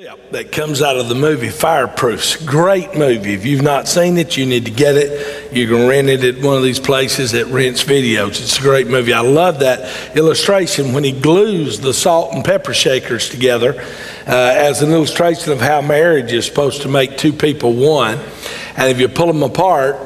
clip that comes out of the movie Fireproofs. Great movie. If you've not seen it, you need to get it. You can rent it at one of these places that rents videos. It's a great movie. I love that illustration when he glues the salt and pepper shakers together uh, as an illustration of how marriage is supposed to make two people one. And if you pull them apart,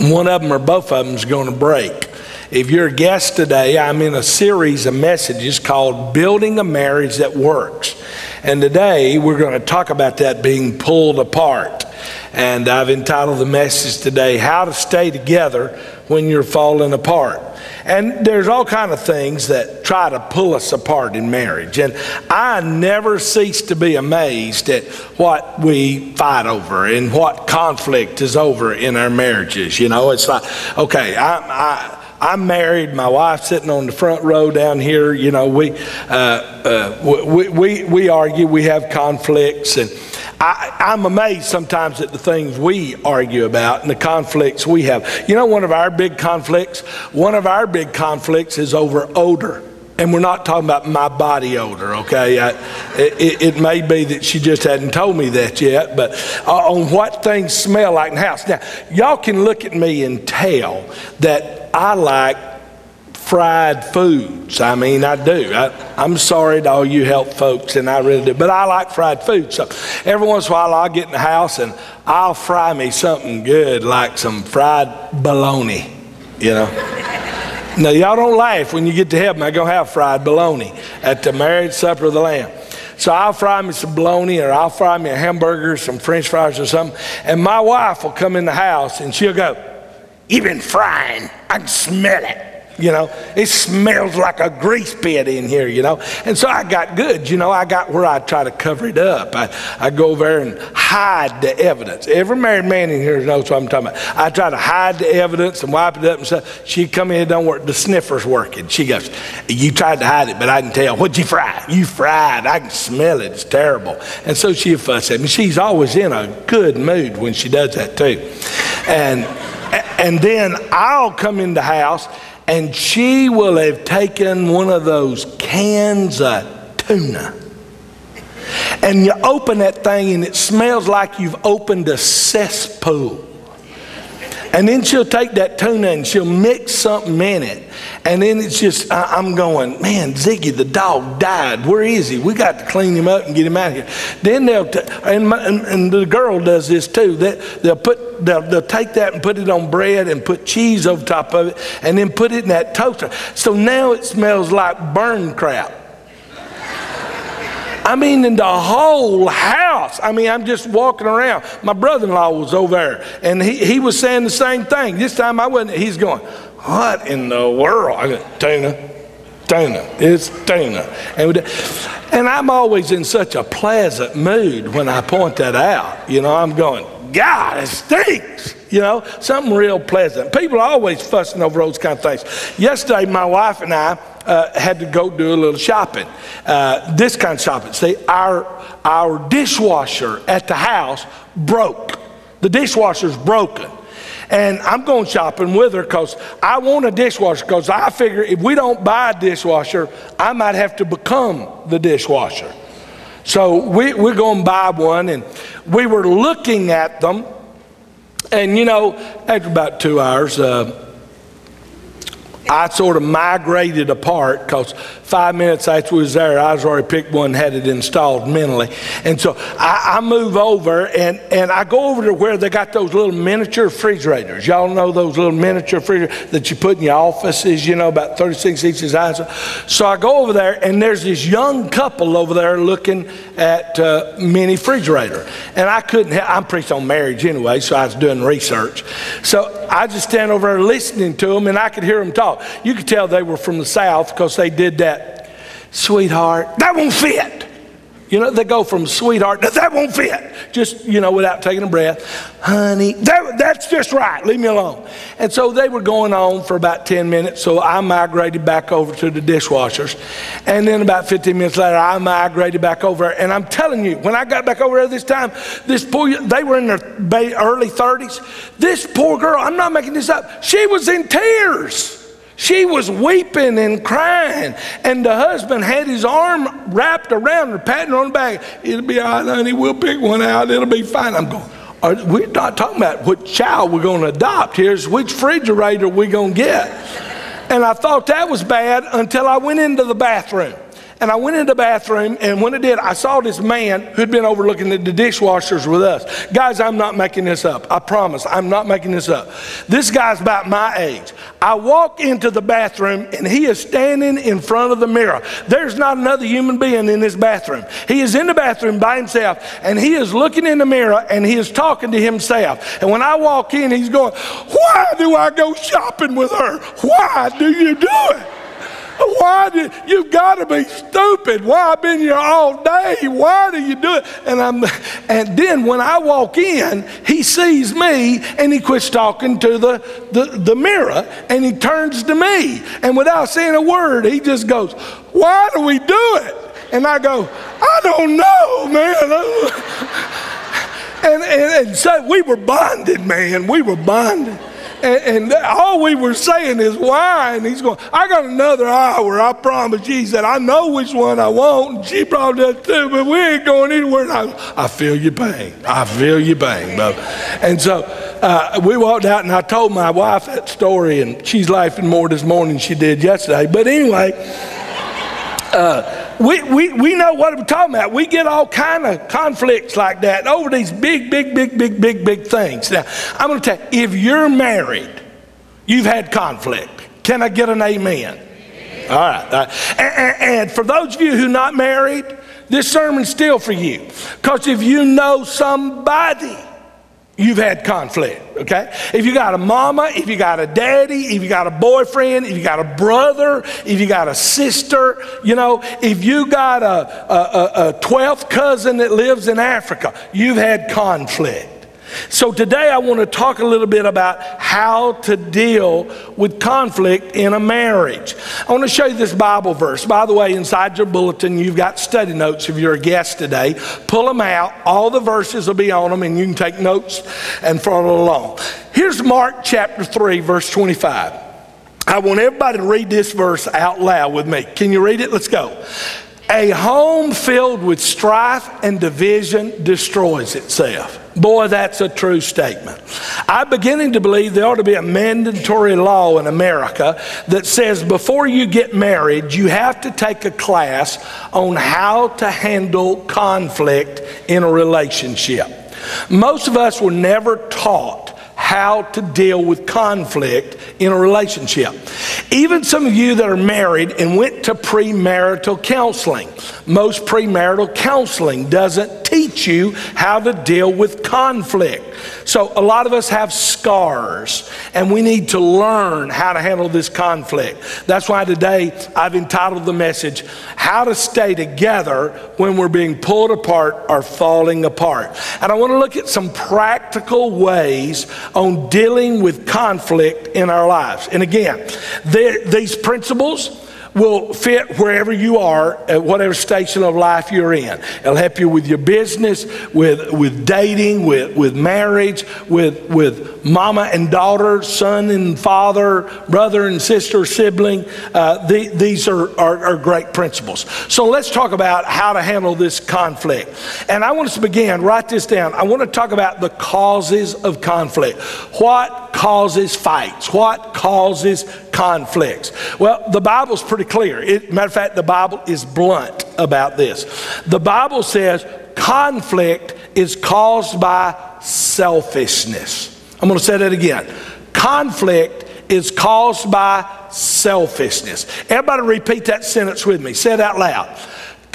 one of them or both of them is going to break. If you're a guest today, I'm in a series of messages called Building a Marriage That Works. And today we're going to talk about that being pulled apart. And I've entitled the message today, How to Stay Together When You're Falling Apart. And there's all kind of things that try to pull us apart in marriage. And I never cease to be amazed at what we fight over and what conflict is over in our marriages. You know, it's like, okay, I, I I'm married. My wife's sitting on the front row down here. You know, we, uh, uh, we, we, we argue, we have conflicts. And I, am amazed sometimes at the things we argue about and the conflicts we have. You know, one of our big conflicts, one of our big conflicts is over odor. And we're not talking about my body odor, okay? I, it, it, may be that she just hadn't told me that yet, but on what things smell like in the house. Now, y'all can look at me and tell that I like fried foods. I mean, I do. I, am sorry to all you health folks, and I really do, but I like fried food. So every once in a while, I'll get in the house and I'll fry me something good, like some fried bologna, you know. now, y'all don't laugh when you get to heaven. I go have fried bologna at the marriage supper of the Lamb. So I'll fry me some bologna or I'll fry me a hamburger, some french fries or something. And my wife will come in the house and she'll go, Been frying. I can smell it. You know, it smells like a grease pit in here, you know. And so I got good, you know, I got where I try to cover it up. I, I go over there and hide the evidence. Every married man in here knows what I'm talking about. I try to hide the evidence and wipe it up and stuff. She come in, don't work, the sniffer's working. She goes, You tried to hide it, but I can tell. What'd you fry? You fried. I can smell it. It's terrible. And so she fuss at me. She's always in a good mood when she does that too. And and then I'll come in the house and she will have taken one of those cans of tuna. And you open that thing and it smells like you've opened a cesspool. And then she'll take that tuna and she'll mix something in it. And then it's just, I, am going, man, Ziggy, the dog died. Where is he? We got to clean him up and get him out of here. Then they'll, and, my, and, and, the girl does this too. They, they'll put, they'll, they'll take that and put it on bread and put cheese over top of it and then put it in that toaster. So now it smells like burned crap. I mean, in the whole house. I mean, I'm just walking around. My brother in law was over there, and he, he was saying the same thing. This time I wasn't, he's going, What in the world? I go, Tuna, tuna, it's tuna. And, and I'm always in such a pleasant mood when I point that out. You know, I'm going, God, it stinks. You know, something real pleasant. People are always fussing over those kind of things. Yesterday, my wife and I uh, had to go do a little shopping. Uh, this kind of shopping. See, our, our dishwasher at the house broke. The dishwasher's broken. And I'm going shopping with her because I want a dishwasher because I figure if we don't buy a dishwasher, I might have to become the dishwasher. So we, we're going to buy one, and we were looking at them. And you know, after about two hours, uh, I sort of migrated apart because five minutes after we was there, I was already picked one, had it installed mentally. And so I, I, move over and, and I go over to where they got those little miniature refrigerators. Y'all know those little miniature refrigerators that you put in your offices, you know, about 36 inches high. So I go over there and there's this young couple over there looking at uh, mini refrigerator. And I couldn't, I'm preaching on marriage anyway, so I was doing research. So I just stand over there listening to them and I could hear them talk. You could tell they were from the South because they did that. Sweetheart, that won't fit. You know, they go from sweetheart, that won't fit. Just, you know, without taking a breath. Honey, that, that's just right. Leave me alone. And so they were going on for about 10 minutes. So I migrated back over to the dishwashers. And then about 15 minutes later, I migrated back over. And I'm telling you, when I got back over there this time, this poor, they were in their early 30s. This poor girl, I'm not making this up, she was in tears She was weeping and crying, and the husband had his arm wrapped around her, patting her on the back. It'll be all right, honey. We'll pick one out. It'll be fine. I'm going, we're not talking about what child we're going to adopt. Here's which refrigerator we're going to get. And I thought that was bad until I went into the bathroom. And I went into the bathroom, and when I did, I saw this man who'd been overlooking the, the dishwashers with us. Guys, I'm not making this up. I promise, I'm not making this up. This guy's about my age. I walk into the bathroom, and he is standing in front of the mirror. There's not another human being in this bathroom. He is in the bathroom by himself, and he is looking in the mirror, and he is talking to himself. And when I walk in, he's going, Why do I go shopping with her? Why do you do it? Why do you've got to be stupid? Why I've been here all day? Why do you do it? And I'm and then when I walk in, he sees me and he quits talking to the, the, the mirror and he turns to me. And without saying a word, he just goes, Why do we do it? And I go, I don't know, man. and, and, and so we were bonded, man. We were bonded. And, and, all we were saying is why. And he's going, I got another hour, I promise you. He said, I know which one I want. And she probably does too, but we ain't going anywhere. And I, I feel your pain. I feel your pain, brother. And so uh, we walked out and I told my wife that story, and she's laughing more this morning than she did yesterday. But anyway, uh, we, we, we know what we're talking about. We get all kind of conflicts like that over these big, big, big, big, big, big things. Now, I'm going to tell you, if you're married, you've had conflict. Can I get an amen? All right. All right. And, and, for those of you who are not married, this sermon's still for you. Because if you know somebody you've had conflict, okay? If you got a mama, if you got a daddy, if you got a boyfriend, if you got a brother, if you got a sister, you know, if you got a, a, a, a 12th cousin that lives in Africa, you've had conflict. So today I want to talk a little bit about how to deal with conflict in a marriage. I want to show you this Bible verse. By the way, inside your bulletin, you've got study notes if you're a guest today. Pull them out. All the verses will be on them, and you can take notes and follow along. Here's Mark chapter 3, verse 25. I want everybody to read this verse out loud with me. Can you read it? Let's go. A home filled with strife and division destroys itself. Boy, that's a true statement. I'm beginning to believe there ought to be a mandatory law in America that says before you get married, you have to take a class on how to handle conflict in a relationship. Most of us were never taught how to deal with conflict in a relationship. Even some of you that are married and went to premarital counseling, most premarital counseling doesn't teach you how to deal with conflict. So, a lot of us have scars, and we need to learn how to handle this conflict. That's why today I've entitled the message, How to Stay Together When We're Being Pulled Apart or Falling Apart. And I want to look at some practical ways on dealing with conflict in our lives. And again, these principles, will fit wherever you are at whatever station of life you're in. It'll help you with your business, with, with dating, with, with marriage, with, with mama and daughter, son and father, brother and sister, sibling. Uh, the, these are, are, are great principles. So let's talk about how to handle this conflict. And I want us to begin, write this down. I want to talk about the causes of conflict. What causes fights? What causes conflicts? Well, the Bible's pretty clear. It, matter of fact, the Bible is blunt about this. The Bible says conflict is caused by selfishness. I'm going to say that again. Conflict is caused by selfishness. Everybody repeat that sentence with me. Say it out loud.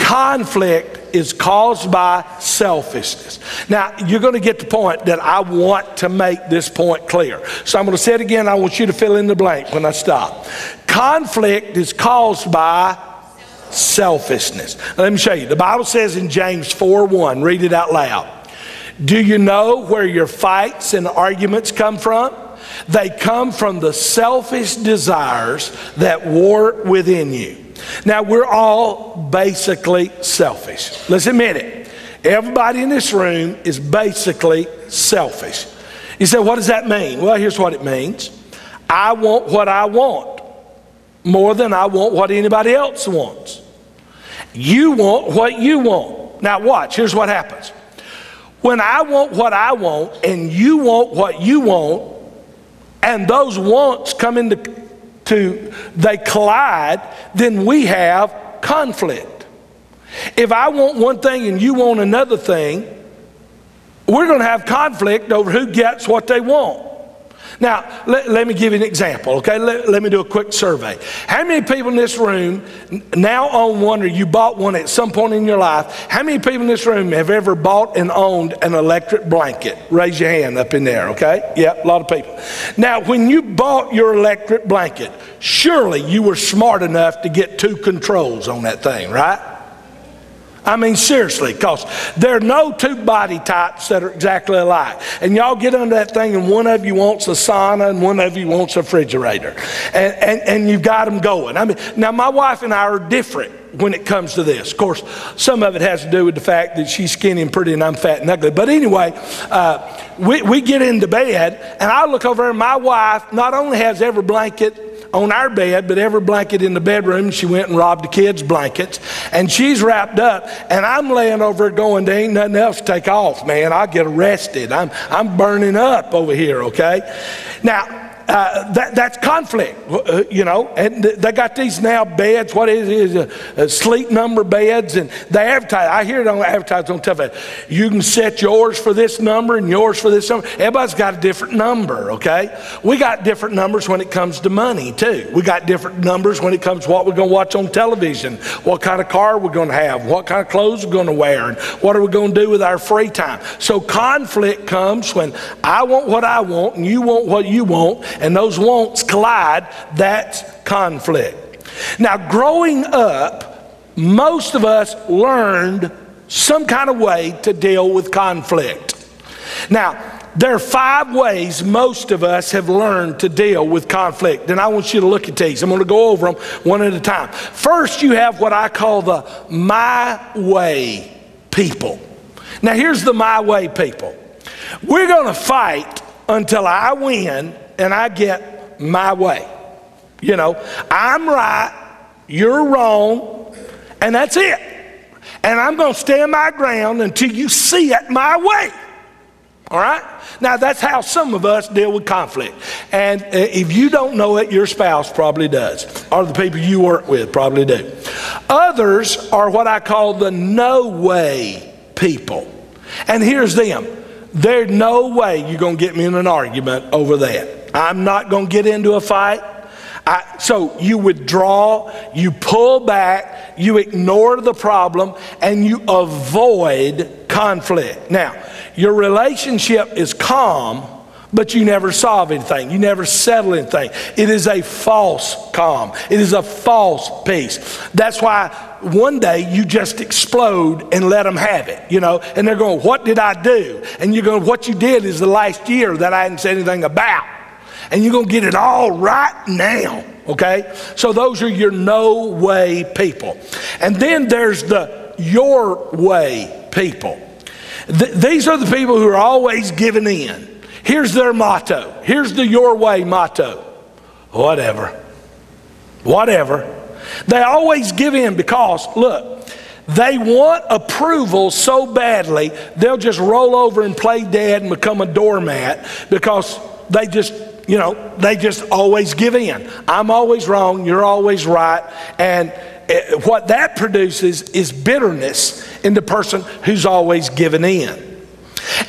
Conflict is caused by selfishness. Now, you're going to get the point that I want to make this point clear. So I'm going to say it again. I want you to fill in the blank when I stop. Conflict is caused by selfishness. Now, let me show you. The Bible says in James 4 1, read it out loud. Do you know where your fights and arguments come from? They come from the selfish desires that war within you. Now, we're all basically selfish. Let's admit it. Everybody in this room is basically selfish. You say, what does that mean? Well, here's what it means I want what I want. more than I want what anybody else wants. You want what you want. Now, watch, here's what happens. When I want what I want and you want what you want, and those wants come into to they collide, then we have conflict. If I want one thing and you want another thing, we're going to have conflict over who gets what they want. Now, let, let, me give you an example, okay? Let, let, me do a quick survey. How many people in this room now own one or you bought one at some point in your life? How many people in this room have ever bought and owned an electric blanket? Raise your hand up in there, okay? Yeah, a lot of people. Now, when you bought your electric blanket, surely you were smart enough to get two controls on that thing, right? I mean, seriously, because there are no two body types that are exactly alike. And y'all get under that thing, and one of you wants a sauna, and one of you wants a refrigerator. And, and, and you've got them going. I mean, now, my wife and I are different when it comes to this. Of course, some of it has to do with the fact that she's skinny and pretty, and I'm fat and ugly. But anyway, uh, we, we get into bed, and I look over, and my wife not only has every blanket on our bed, but every blanket in the bedroom, she went and robbed the kids' blankets. And she's wrapped up, and I'm laying over going, there ain't nothing else to take off, man. I'll get arrested. I'm, I'm burning up over here, okay? Now, uh, that, that's conflict, uh, you know. And they got these now beds, what is it, uh, sleep number beds, and they advertise. I hear it on advertise on television. You can set yours for this number and yours for this number. Everybody's got a different number, okay? We got different numbers when it comes to money, too. We got different numbers when it comes to what we're going to watch on television, what kind of car we're going to have, what kind of clothes we're going to wear, and what are we going to do with our free time. So conflict comes when I want what I want and you want what you want and those wants collide, that's conflict. Now, growing up, most of us learned some kind of way to deal with conflict. Now, there are five ways most of us have learned to deal with conflict, and I want you to look at these. I'm going to go over them one at a time. First, you have what I call the my way people. Now, here's the my way people. We're going to fight until I win and I get my way. You know, I'm right, you're wrong, and that's it. And I'm going to stand my ground until you see it my way. All right? Now, that's how some of us deal with conflict. And uh, if you don't know it, your spouse probably does, or the people you work with probably do. Others are what I call the no way people. And here's them there's no way you're going to get me in an argument over that. I'm not going to get into a fight. I, so you withdraw, you pull back, you ignore the problem, and you avoid conflict. Now, your relationship is calm, but you never solve anything. You never settle anything. It is a false calm. It is a false peace. That's why one day you just explode and let them have it, you know, and they're going, What did I do? And you're going, What you did is the last year that I hadn't said anything about and you're going to get it all right now. Okay? So those are your no way people. And then there's the your way people. Th- these are the people who are always giving in. Here's their motto. Here's the your way motto. Whatever. Whatever. They always give in because, look, they want approval so badly, they'll just roll over and play dead and become a doormat because they just you know, they just always give in. I'm always wrong, you're always right. And it, what that produces is bitterness in the person who's always given in.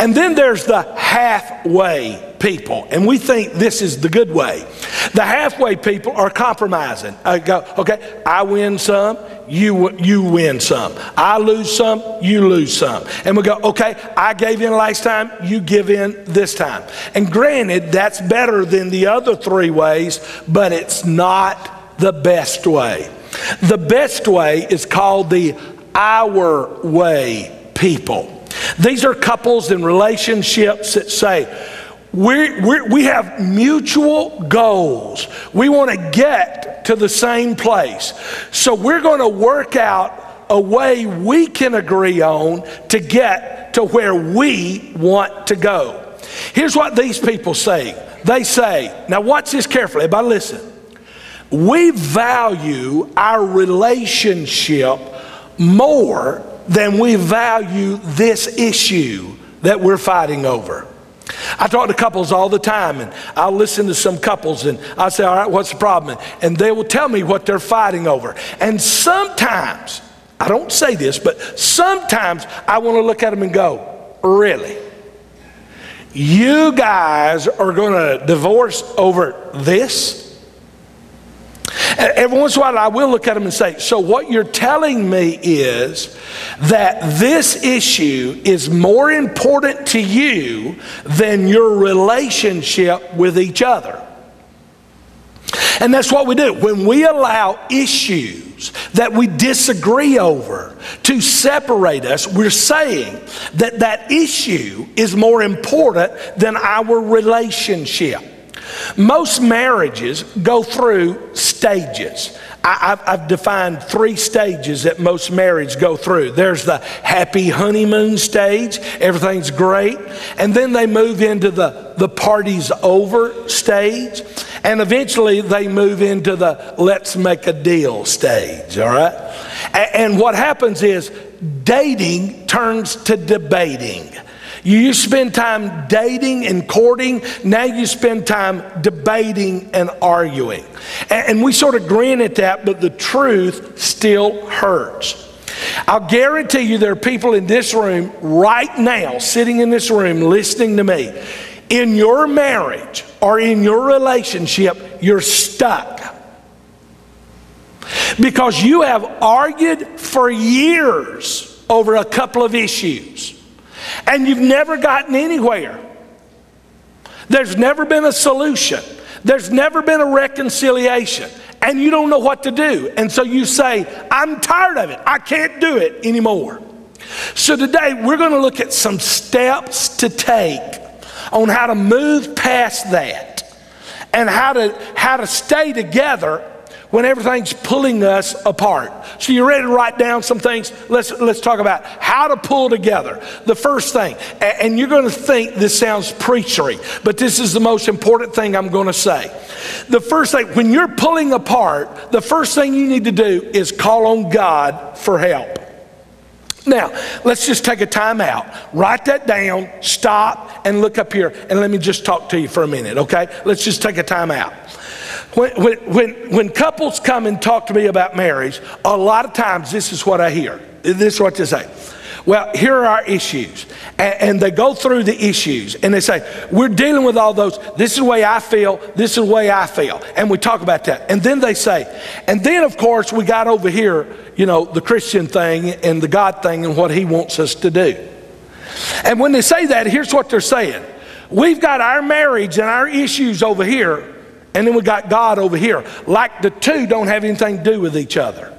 And then there's the halfway people, and we think this is the good way. The halfway people are compromising. I go, okay, I win some, you, you win some. I lose some, you lose some. And we go, okay, I gave in last time, you give in this time. And granted, that's better than the other three ways, but it's not the best way. The best way is called the our way people. These are couples and relationships that say, we we have mutual goals. We want to get to the same place. So we're going to work out a way we can agree on to get to where we want to go. Here's what these people say they say, now watch this carefully, everybody listen. we value our relationship more than we value this issue that we're fighting over. I talk to couples all the time, and I'll listen to some couples, and I say, All right, what's the problem? And they will tell me what they're fighting over. And sometimes, I don't say this, but sometimes I want to look at them and go, Really? You guys are going to divorce over this? Every once in a while, I will look at them and say, So, what you're telling me is that this issue is more important to you than your relationship with each other. And that's what we do. When we allow issues that we disagree over to separate us, we're saying that that issue is more important than our relationship. Most marriages go through stages. I, have defined three stages that most marriages go through. There's the happy honeymoon stage, everything's great. And then they move into the, the party's over stage. And eventually they move into the let's make a deal stage, all right? And, and what happens is dating turns to debating. You used to spend time dating and courting. Now you spend time debating and arguing. And, we sort of grin at that, but the truth still hurts. I'll guarantee you there are people in this room right now, sitting in this room, listening to me. In your marriage or in your relationship, you're stuck. Because you have argued for years over a couple of issues and you've never gotten anywhere. There's never been a solution, there's never been a reconciliation, and you don't know what to do. And so you say, I'm tired of it, I can't do it anymore. So today we're going to look at some steps to take on how to move past that and how to how to stay together when everything's pulling us apart. So you're ready to write down some things? Let's let's talk about how to pull together. The first thing, and you're going to think this sounds preachery, but this is the most important thing I'm going to say. The first thing, when you're pulling apart, the first thing you need to do is call on God for help. Now, let's just take a time out. Write that down, stop, and look up here, and let me just talk to you for a minute, okay? Let's just take a time out. When, when, when, couples come and talk to me about marriage, a lot of times this is what I hear. This is what they say. Well, here are our issues. And, and, they go through the issues and they say, We're dealing with all those. This is the way I feel. This is the way I feel. And we talk about that. And then they say, And then, of course, we got over here, you know, the Christian thing and the God thing and what He wants us to do. And when they say that, here's what they're saying We've got our marriage and our issues over here. And then we got God over here. Like the two don't have anything to do with each other.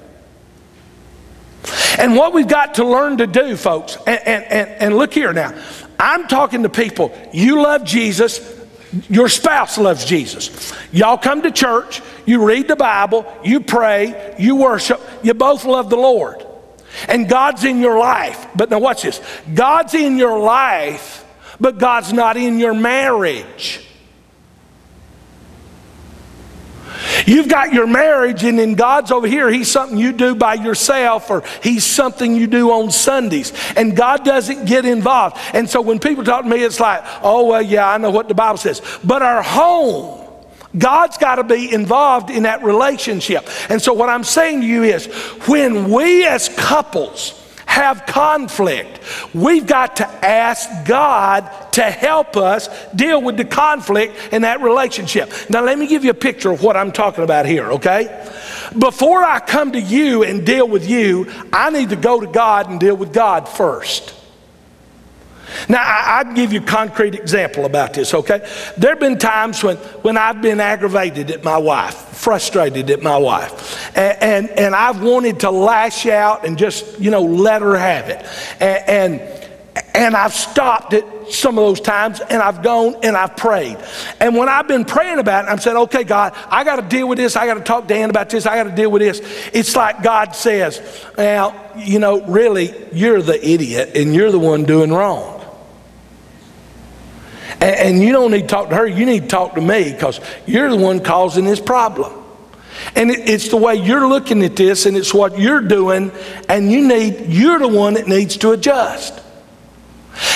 And what we've got to learn to do, folks, and, and, and, and look here now, I'm talking to people, you love Jesus, your spouse loves Jesus. Y'all come to church, you read the Bible, you pray, you worship, you both love the Lord. And God's in your life. But now, watch this God's in your life, but God's not in your marriage. You've got your marriage, and then God's over here. He's something you do by yourself, or He's something you do on Sundays. And God doesn't get involved. And so when people talk to me, it's like, oh, well, yeah, I know what the Bible says. But our home, God's got to be involved in that relationship. And so what I'm saying to you is when we as couples, have conflict. We've got to ask God to help us deal with the conflict in that relationship. Now, let me give you a picture of what I'm talking about here, okay? Before I come to you and deal with you, I need to go to God and deal with God first. Now, I, can give you a concrete example about this, okay? There have been times when, when I've been aggravated at my wife, frustrated at my wife, and, and, and I've wanted to lash out and just, you know, let her have it. And, and and I've stopped it some of those times and I've gone and I've prayed. And when I've been praying about it, I'm saying, okay, God, I got to deal with this. I got to talk to Dan about this. I got to deal with this. It's like God says, now, you know, really, you're the idiot and you're the one doing wrong. And, and you don't need to talk to her, you need to talk to me because you're the one causing this problem. And it, it's the way you're looking at this and it's what you're doing, and you need, you're the one that needs to adjust.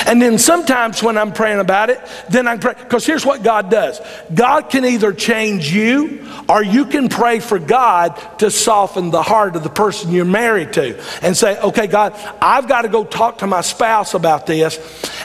And then sometimes when I'm praying about it, then I pray, because here's what God does. God can either change you or you can pray for God to soften the heart of the person you're married to and say, okay, God, I've got to go talk to my spouse about this,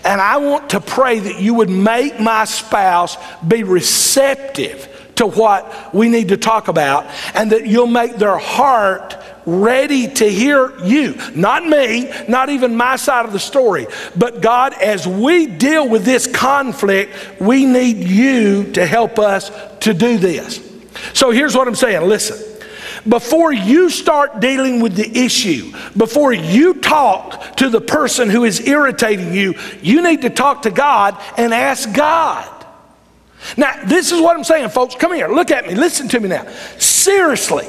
and I want to pray that you would make my spouse be receptive to what we need to talk about and that you'll make their heart ready to hear you, not me, not even my side of the story. But God, as we deal with this conflict, we need you to help us to do this. So here's what I'm saying listen. Before you start dealing with the issue, before you talk to the person who is irritating you, you need to talk to God and ask God. Now, this is what I'm saying, folks. Come here, look at me, listen to me now. Seriously,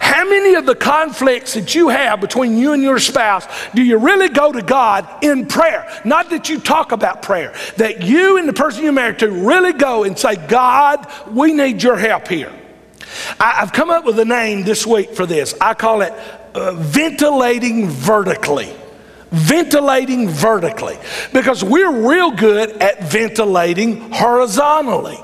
how many of the conflicts that you have between you and your spouse do you really go to God in prayer? Not that you talk about prayer, that you and the person you're married to really go and say, God, we need your help here. I, have come up with a name this week for this. I call it uh, ventilating vertically. Ventilating vertically. Because we're real good at ventilating horizontally.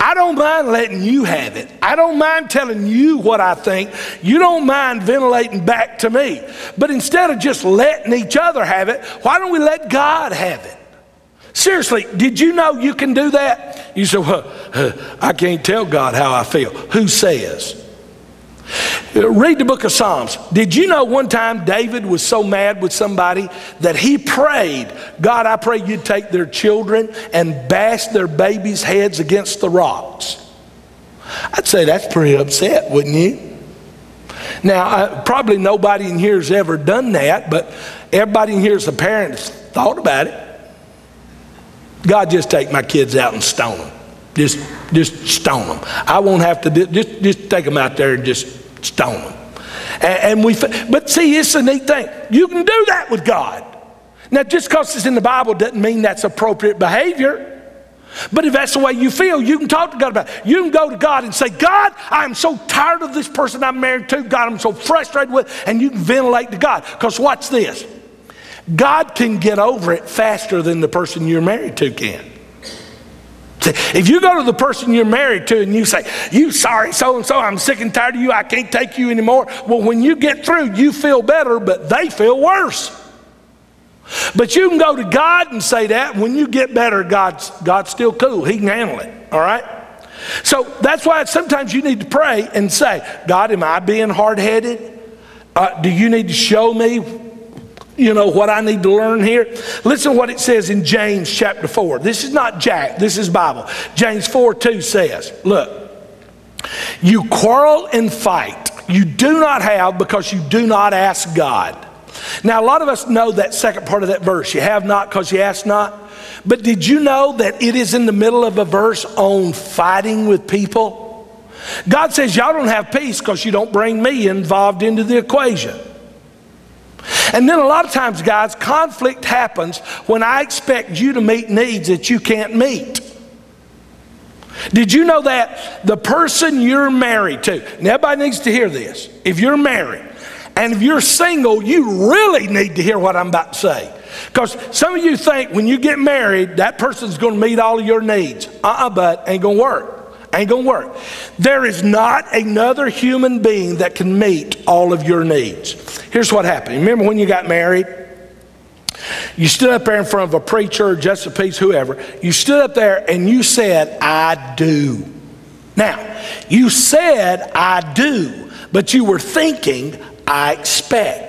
I don't mind letting you have it. I don't mind telling you what I think. You don't mind ventilating back to me. But instead of just letting each other have it, why don't we let God have it? Seriously, did you know you can do that? You say, well, uh, I can't tell God how I feel. Who says? Read the book of Psalms. Did you know one time David was so mad with somebody that he prayed, God, I pray you'd take their children and bash their babies' heads against the rocks? I'd say that's pretty upset, wouldn't you? Now, probably nobody in here has ever done that, but everybody in here as a parent has thought about it. God, just take my kids out and stone them. Just, just stone them. I won't have to, just, just take them out there and just stone them. And, and we, but see, it's a neat thing. You can do that with God. Now, just because it's in the Bible doesn't mean that's appropriate behavior. But if that's the way you feel, you can talk to God about it. You can go to God and say, God, I'm so tired of this person I'm married to. God, I'm so frustrated with. And you can ventilate to God. Because watch this God can get over it faster than the person you're married to can. If you go to the person you're married to and you say, You sorry, so and so, I'm sick and tired of you, I can't take you anymore. Well, when you get through, you feel better, but they feel worse. But you can go to God and say that. When you get better, God's, God's still cool. He can handle it, all right? So that's why sometimes you need to pray and say, God, am I being hard headed? Uh, do you need to show me you know what I need to learn here? Listen what it says in James chapter 4. This is not Jack, this is Bible. James 4 2 says, Look, you quarrel and fight. You do not have because you do not ask God. Now, a lot of us know that second part of that verse. You have not because you ask not. But did you know that it is in the middle of a verse on fighting with people? God says, Y'all don't have peace because you don't bring me involved into the equation. And then a lot of times, guys, conflict happens when I expect you to meet needs that you can't meet. Did you know that the person you're married to, and everybody needs to hear this, if you're married and if you're single, you really need to hear what I'm about to say. Because some of you think when you get married, that person's going to meet all of your needs. Uh uh, but ain't going to work. Ain't gonna work. There is not another human being that can meet all of your needs. Here's what happened. Remember when you got married? You stood up there in front of a preacher, just a piece, whoever. You stood up there and you said, I do. Now, you said, I do, but you were thinking, I expect.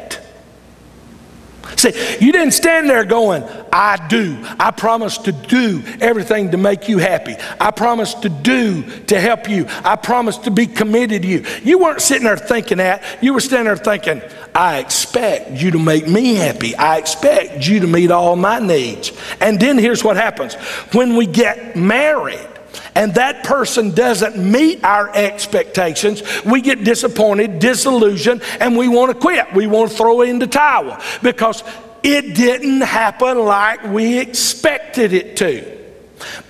See, you didn't stand there going, I do. I promise to do everything to make you happy. I promise to do to help you. I promise to be committed to you. You weren't sitting there thinking that. You were standing there thinking, I expect you to make me happy. I expect you to meet all my needs. And then here's what happens when we get married and that person doesn't meet our expectations, we get disappointed, disillusioned, and we want to quit. We want to throw in the towel because it didn't happen like we expected it to.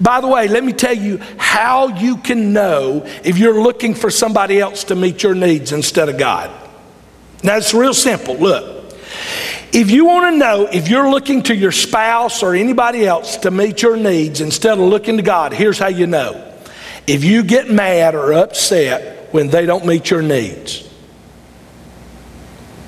By the way, let me tell you how you can know if you're looking for somebody else to meet your needs instead of God. Now, it's real simple. Look, if you want to know if you're looking to your spouse or anybody else to meet your needs instead of looking to God, here's how you know. If you get mad or upset when they don't meet your needs,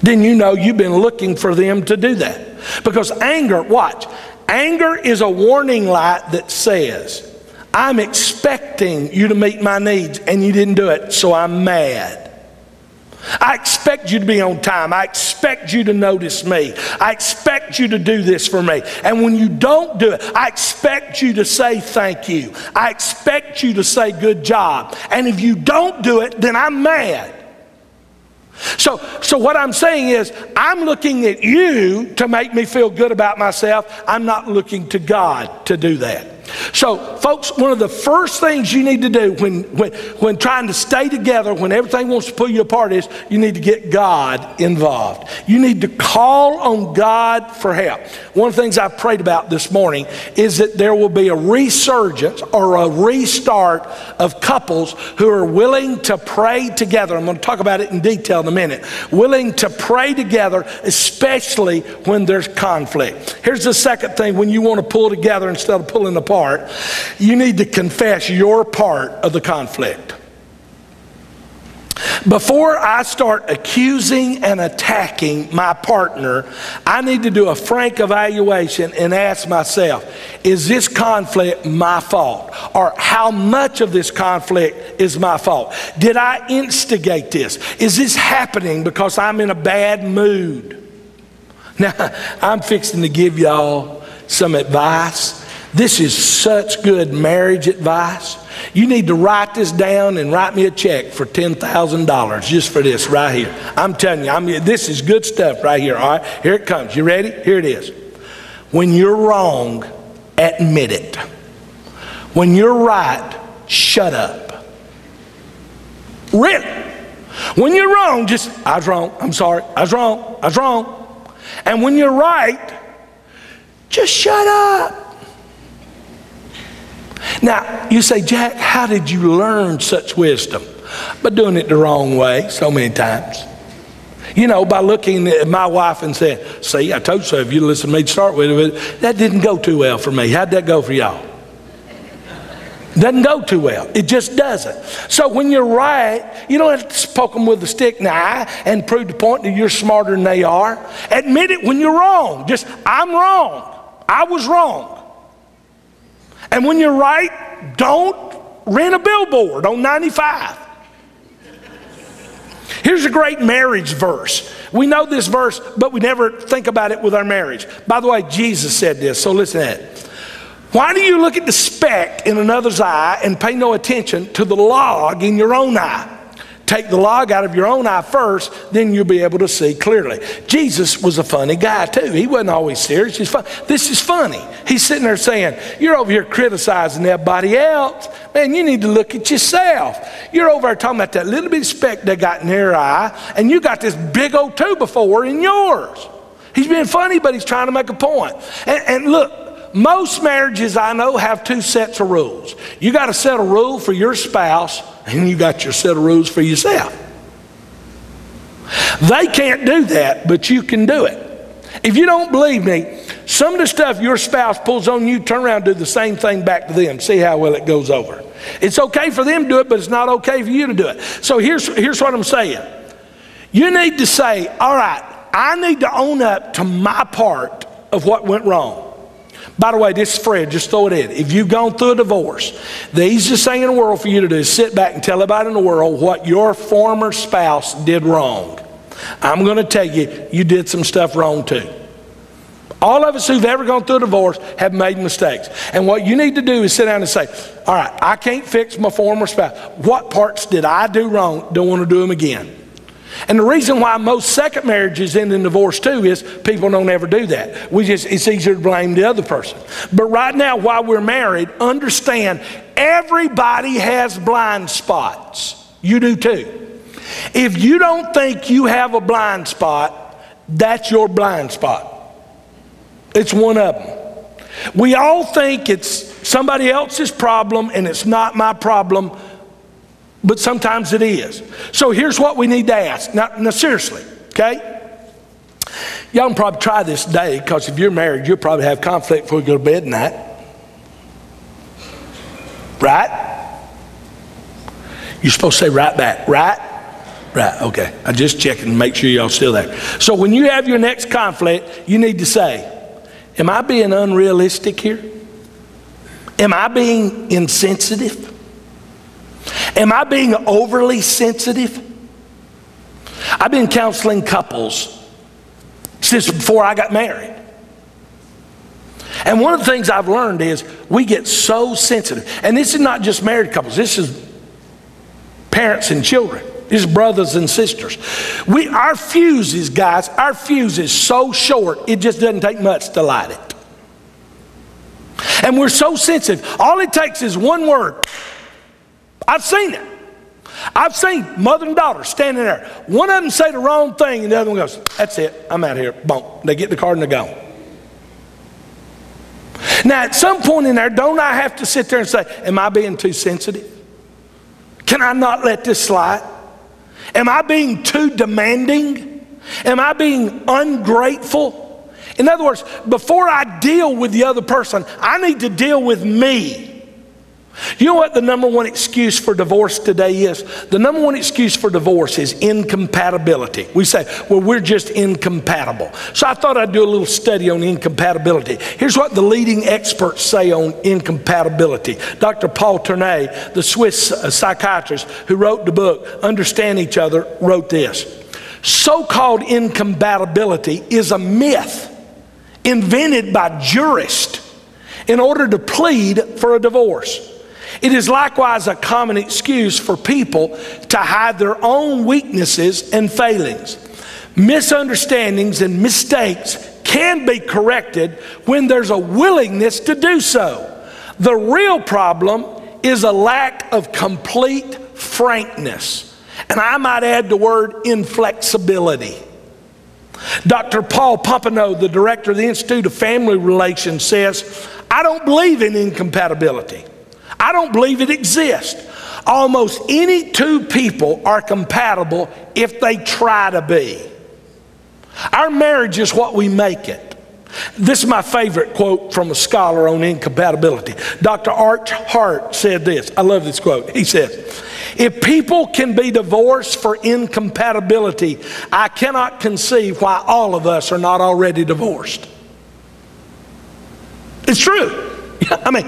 then you know you've been looking for them to do that. Because anger, watch, anger is a warning light that says, I'm expecting you to meet my needs and you didn't do it, so I'm mad. I expect you to be on time. I expect you to notice me. I expect you to do this for me. And when you don't do it, I expect you to say thank you. I expect you to say good job. And if you don't do it, then I'm mad. So, so what I'm saying is, I'm looking at you to make me feel good about myself. I'm not looking to God to do that. So, folks, one of the first things you need to do when, when, when trying to stay together, when everything wants to pull you apart, is you need to get God involved. You need to call on God for help. One of the things I prayed about this morning is that there will be a resurgence or a restart of couples who are willing to pray together. I'm going to talk about it in detail in a minute. Willing to pray together, especially when there's conflict. Here's the second thing when you want to pull together instead of pulling apart you need to confess your part of the conflict. Before I start accusing and attacking my partner, I need to do a frank evaluation and ask myself is this conflict my fault? Or how much of this conflict is my fault? Did I instigate this? Is this happening because I'm in a bad mood? Now, I'm fixing to give y'all some advice this is such good marriage advice. You need to write this down and write me a check for $10,000 just for this right here. I'm telling you, I'm, this is good stuff right here. All right, here it comes. You ready? Here it is. When you're wrong, admit it. When you're right, shut up. Really? When you're wrong, just, I was wrong. I'm sorry. I was wrong. I was wrong. And when you're right, just shut up. Now, you say, Jack, how did you learn such wisdom? By doing it the wrong way so many times. You know, by looking at my wife and saying, See, I told you so. If you listen to me start with, it, that didn't go too well for me. How'd that go for y'all? Doesn't go too well. It just doesn't. So when you're right, you don't have to poke them with a stick eye and prove the point that you're smarter than they are. Admit it when you're wrong. Just, I'm wrong. I was wrong. And when you're right, don't rent a billboard on 95. Here's a great marriage verse. We know this verse, but we never think about it with our marriage. By the way, Jesus said this, so listen to. Why do you look at the speck in another's eye and pay no attention to the log in your own eye? Take the log out of your own eye first, then you'll be able to see clearly. Jesus was a funny guy too. He wasn't always serious. He's fun. This is funny. He's sitting there saying, You're over here criticizing everybody else. Man, you need to look at yourself. You're over there talking about that little bit of speck they got in their eye, and you got this big old two before in yours. He's being funny, but he's trying to make a point. And, and look, most marriages I know have two sets of rules. You got to set a rule for your spouse, and you got your set of rules for yourself. They can't do that, but you can do it. If you don't believe me, some of the stuff your spouse pulls on you, turn around do the same thing back to them. See how well it goes over. It's okay for them to do it, but it's not okay for you to do it. So here's, here's what I'm saying. You need to say, all right, I need to own up to my part of what went wrong. By the way, this is Fred, just throw it in. If you've gone through a divorce, the easiest thing in the world for you to do is sit back and tell everybody in the world what your former spouse did wrong. I'm going to tell you, you did some stuff wrong too. All of us who've ever gone through a divorce have made mistakes. And what you need to do is sit down and say, All right, I can't fix my former spouse. What parts did I do wrong? Don't want to do them again. And the reason why most second marriages end in divorce too is people don't ever do that. We just it's easier to blame the other person. But right now, while we're married, understand everybody has blind spots. You do too. If you don't think you have a blind spot, that's your blind spot. It's one of them. We all think it's somebody else's problem and it's not my problem, but sometimes it is. So here's what we need to ask. Now, now seriously, okay? Y'all can probably try this day because if you're married, you'll probably have conflict before you go to bed tonight. Right? You're supposed to say right back, right? Right, okay. I just checking to make sure y'all still there. So when you have your next conflict, you need to say, Am I being unrealistic here? Am I being insensitive? Am I being overly sensitive? I've been counseling couples since before I got married. And one of the things I've learned is we get so sensitive. And this is not just married couples, this is parents and children. This is brothers and sisters. We, our fuses, guys, our fuse is so short, it just doesn't take much to light it. And we're so sensitive. All it takes is one word. I've seen it. I've seen mother and daughter standing there. One of them say the wrong thing, and the other one goes, That's it, I'm out of here. Boom. They get the car and they're gone. Now, at some point in there, don't I have to sit there and say, Am I being too sensitive? Can I not let this slide? Am I being too demanding? Am I being ungrateful? In other words, before I deal with the other person, I need to deal with me. You know what the number one excuse for divorce today is? The number one excuse for divorce is incompatibility. We say, well, we're just incompatible. So I thought I'd do a little study on incompatibility. Here's what the leading experts say on incompatibility. Dr. Paul Tournier, the Swiss uh, psychiatrist who wrote the book, Understand Each Other, wrote this. So called incompatibility is a myth invented by jurists in order to plead for a divorce. It is likewise a common excuse for people to hide their own weaknesses and failings. Misunderstandings and mistakes can be corrected when there's a willingness to do so. The real problem is a lack of complete frankness. And I might add the word inflexibility. Dr. Paul Popenoe, the director of the Institute of Family Relations, says, I don't believe in incompatibility. I don't believe it exists. Almost any two people are compatible if they try to be. Our marriage is what we make it. This is my favorite quote from a scholar on incompatibility. Dr. Arch Hart said this. I love this quote. He says, If people can be divorced for incompatibility, I cannot conceive why all of us are not already divorced. It's true. I mean,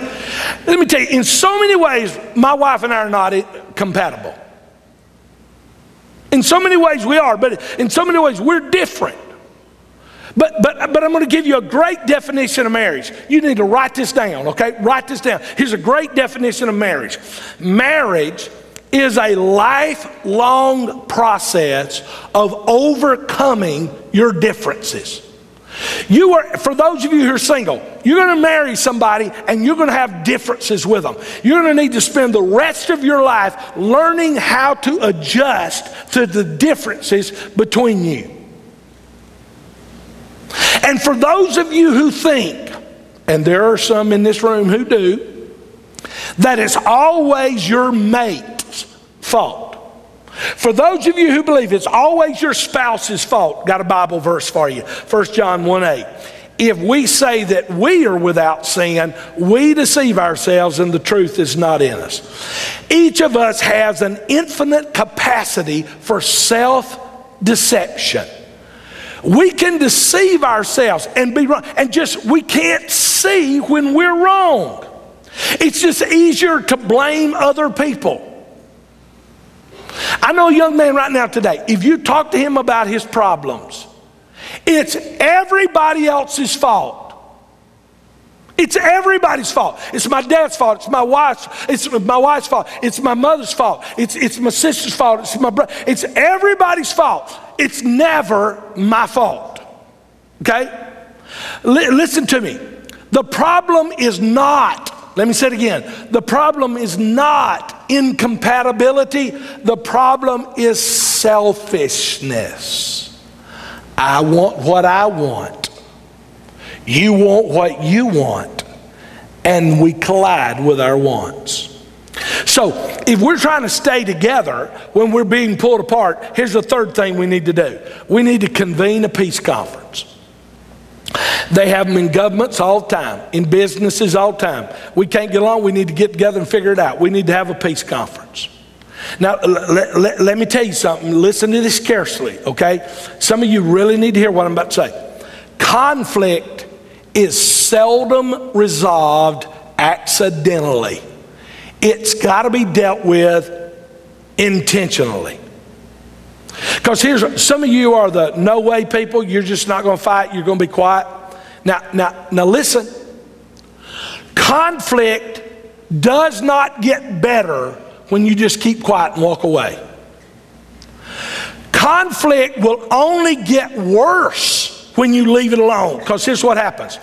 let me tell you, in so many ways, my wife and I are not compatible. In so many ways, we are, but in so many ways, we're different. But, but, but I'm going to give you a great definition of marriage. You need to write this down, okay? Write this down. Here's a great definition of marriage marriage is a lifelong process of overcoming your differences. You are, for those of you who are single, you're going to marry somebody and you're going to have differences with them. You're going to need to spend the rest of your life learning how to adjust to the differences between you. And for those of you who think, and there are some in this room who do, that it's always your mate's fault. For those of you who believe it's always your spouse's fault, got a Bible verse for you 1 John 1 8. If we say that we are without sin, we deceive ourselves and the truth is not in us. Each of us has an infinite capacity for self deception. We can deceive ourselves and be wrong, and just we can't see when we're wrong. It's just easier to blame other people. I know a young man right now today, if you talk to him about his problems, it's everybody else's fault. It's everybody's fault. It's my dad's fault. It's my wife's. It's my wife's fault. It's my mother's fault. It's, it's my sister's fault. It's my brother. It's everybody's fault. It's never my fault. Okay? L- listen to me. The problem is not let me say it again. The problem is not incompatibility, the problem is selfishness. I want what I want. You want what you want. and we collide with our wants. So, if we're trying to stay together when we're being pulled apart, here's the third thing we need to do we need to convene a peace conference. They have them in governments all the time, in businesses all the time. We can't get along, we need to get together and figure it out. We need to have a peace conference. Now, let, let, me tell you something. Listen to this carefully, okay? Some of you really need to hear what I'm about to say. Conflict is seldom resolved accidentally, it's got to be dealt with intentionally. Because here's some of you are the no way people, you're just not going to fight, you're going to be quiet. Now, now, now listen. Conflict does not get better when you just keep quiet and walk away. Conflict will only get worse when you leave it alone. Because here's what happens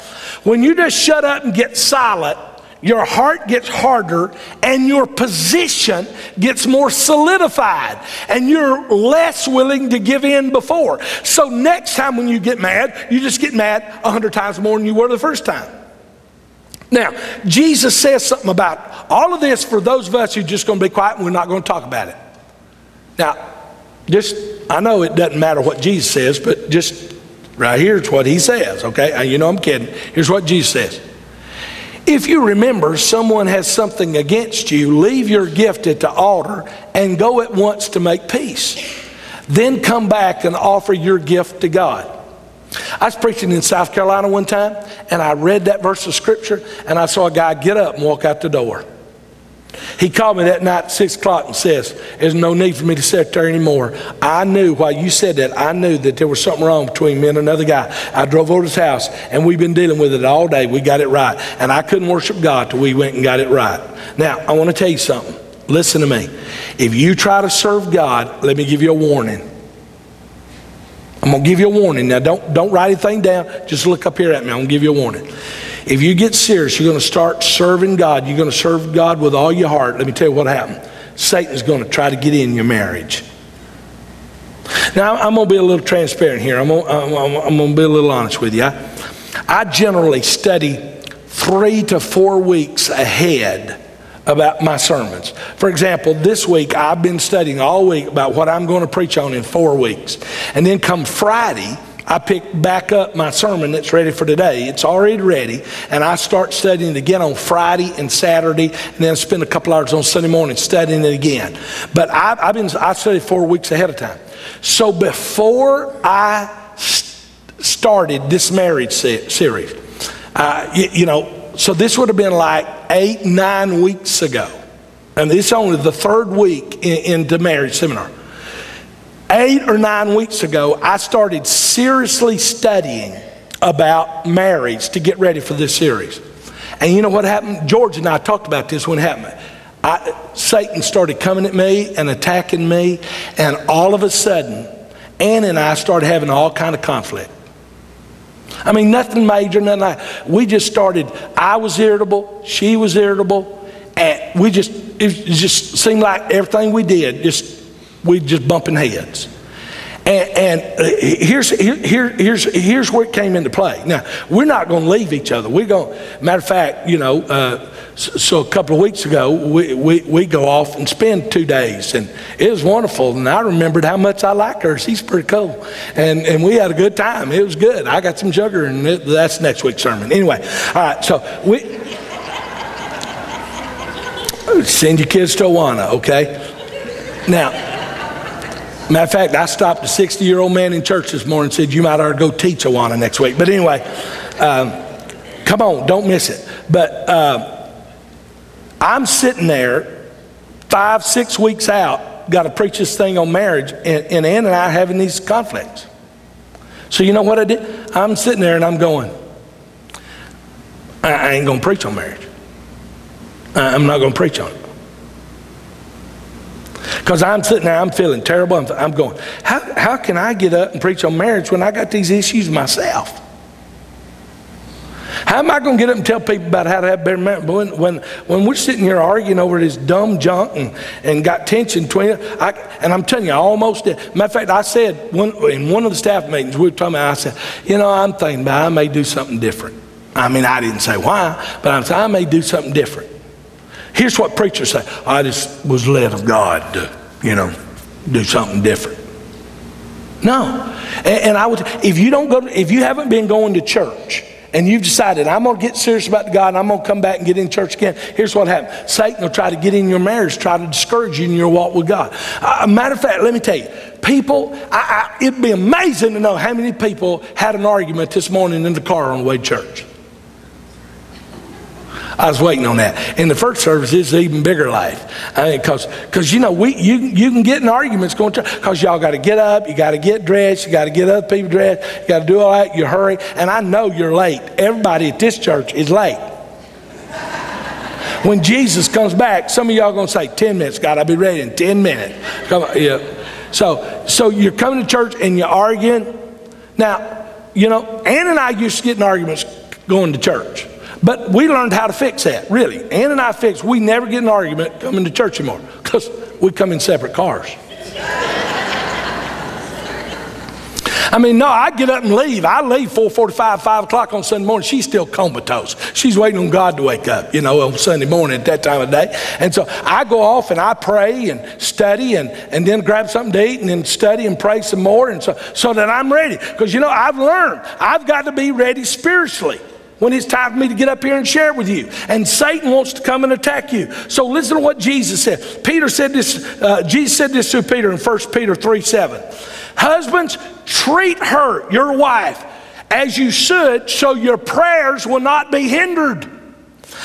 when you just shut up and get silent, your heart gets harder and your position gets more solidified and you're less willing to give in before. So next time when you get mad, you just get mad a hundred times more than you were the first time. Now, Jesus says something about all of this for those of us who are just going to be quiet and we're not going to talk about it. Now, just, I know it doesn't matter what Jesus says, but just right here's what he says, okay? Uh, you know I'm kidding. Here's what Jesus says. If you remember someone has something against you, leave your gift at the altar and go at once to make peace. Then come back and offer your gift to God. I was preaching in South Carolina one time and I read that verse of scripture and I saw a guy get up and walk out the door. He called me that night at six o'clock and says, There's no need for me to sit there anymore. I knew while you said that, I knew that there was something wrong between me and another guy. I drove over to his house and we've been dealing with it all day. We got it right. And I couldn't worship God till we went and got it right. Now, I want to tell you something. Listen to me. If you try to serve God, let me give you a warning. I'm going to give you a warning. Now, don't, don't write anything down. Just look up here at me. I'm going to give you a warning. If you get serious, you're going to start serving God. You're going to serve God with all your heart. Let me tell you what happened. Satan's going to try to get in your marriage. Now, I'm going to be a little transparent here. I'm going, I'm, I'm going to be a little honest with you. I, I generally study three to four weeks ahead about my sermons. For example, this week I've been studying all week about what I'm going to preach on in four weeks. And then come Friday, I pick back up my sermon that's ready for today. It's already ready, and I start studying it again on Friday and Saturday, and then spend a couple hours on Sunday morning studying it again. But I've, I've been I studied four weeks ahead of time. So before I started this marriage series, uh, you, you know, so this would have been like eight, nine weeks ago. And is only the third week in, into marriage seminar. Eight or nine weeks ago, I started seriously studying about marriage to get ready for this series. And you know what happened? George and I talked about this when it happened. I, Satan started coming at me and attacking me, and all of a sudden, Ann and I started having all kind of conflict. I mean, nothing major, nothing like. We just started. I was irritable. She was irritable, and we just it just seemed like everything we did just we just bumping heads. And, and uh, here's, here, here's, here's where it came into play. Now, we're not going to leave each other. We're going, matter of fact, you know, uh, so, so, a couple of weeks ago, we, we, we go off and spend two days. And it was wonderful. And I remembered how much I like her. She's pretty cool. And, and we had a good time. It was good. I got some sugar, and it, that's next week's sermon. Anyway, all right, so we send your kids to Awana, okay? Now, Matter of fact, I stopped a 60 year old man in church this morning and said, You might ought to go teach Awana next week. But anyway, um, come on, don't miss it. But uh, I'm sitting there five, six weeks out, got to preach this thing on marriage, and, and Ann and I are having these conflicts. So you know what I did? I'm sitting there and I'm going, I, I ain't going to preach on marriage. I, I'm not going to preach on it. Because I'm sitting there, I'm feeling terrible. I'm, I'm going, how, how can I get up and preach on marriage when I got these issues myself? How am I going to get up and tell people about how to have better marriage? When, when, when we're sitting here arguing over this dumb junk and, and got tension between and I'm telling you, I almost did. Matter of fact, I said one, in one of the staff meetings, we were talking about, I said, you know, I'm thinking about I may do something different. I mean, I didn't say why, but I'm saying I may do something different. Here's what preachers say I just was led of God to, you know, do something different. No. And, and I would, if you don't go, to, if you haven't been going to church, and you've decided, I'm going to get serious about God and I'm going to come back and get in church again, here's what happens Satan will try to get in your marriage, try to discourage you in your walk with God. Uh, matter of fact, let me tell you, people, I, I, it'd be amazing to know how many people had an argument this morning in the car on the way to church. I was waiting on that. In the first service, it's even bigger life. Because, I mean, because you know, we, you, you can get in arguments going to because y'all got to get up, you got to get dressed, you got to get other people dressed, you got to do all that, you hurry. And I know you're late. Everybody at this church is late. when Jesus comes back, some of y'all going to say, 10 minutes, God, I'll be ready in 10 minutes. Come on, yeah. So, so you're coming to church and you're arguing. Now, you know, Ann and I used to get in arguments going to church. But we learned how to fix that, really. Ann and I fixed, we never get an argument coming to church anymore because we come in separate cars. I mean, no, I get up and leave. I leave 4:45, 5 o'clock on Sunday morning. She's still comatose. She's waiting on God to wake up, you know, on Sunday morning at that time of day. And so I go off and I pray and study and, and then grab something to eat and then study and pray some more and so, so that I'm ready. Because, you know, I've learned I've got to be ready spiritually when it's time for me to get up here and share it with you. And Satan wants to come and attack you. So listen to what Jesus said. Peter said this, uh, Jesus said this to Peter in 1 Peter 3 7. Husbands, treat her, your wife, as you should, so your prayers will not be hindered.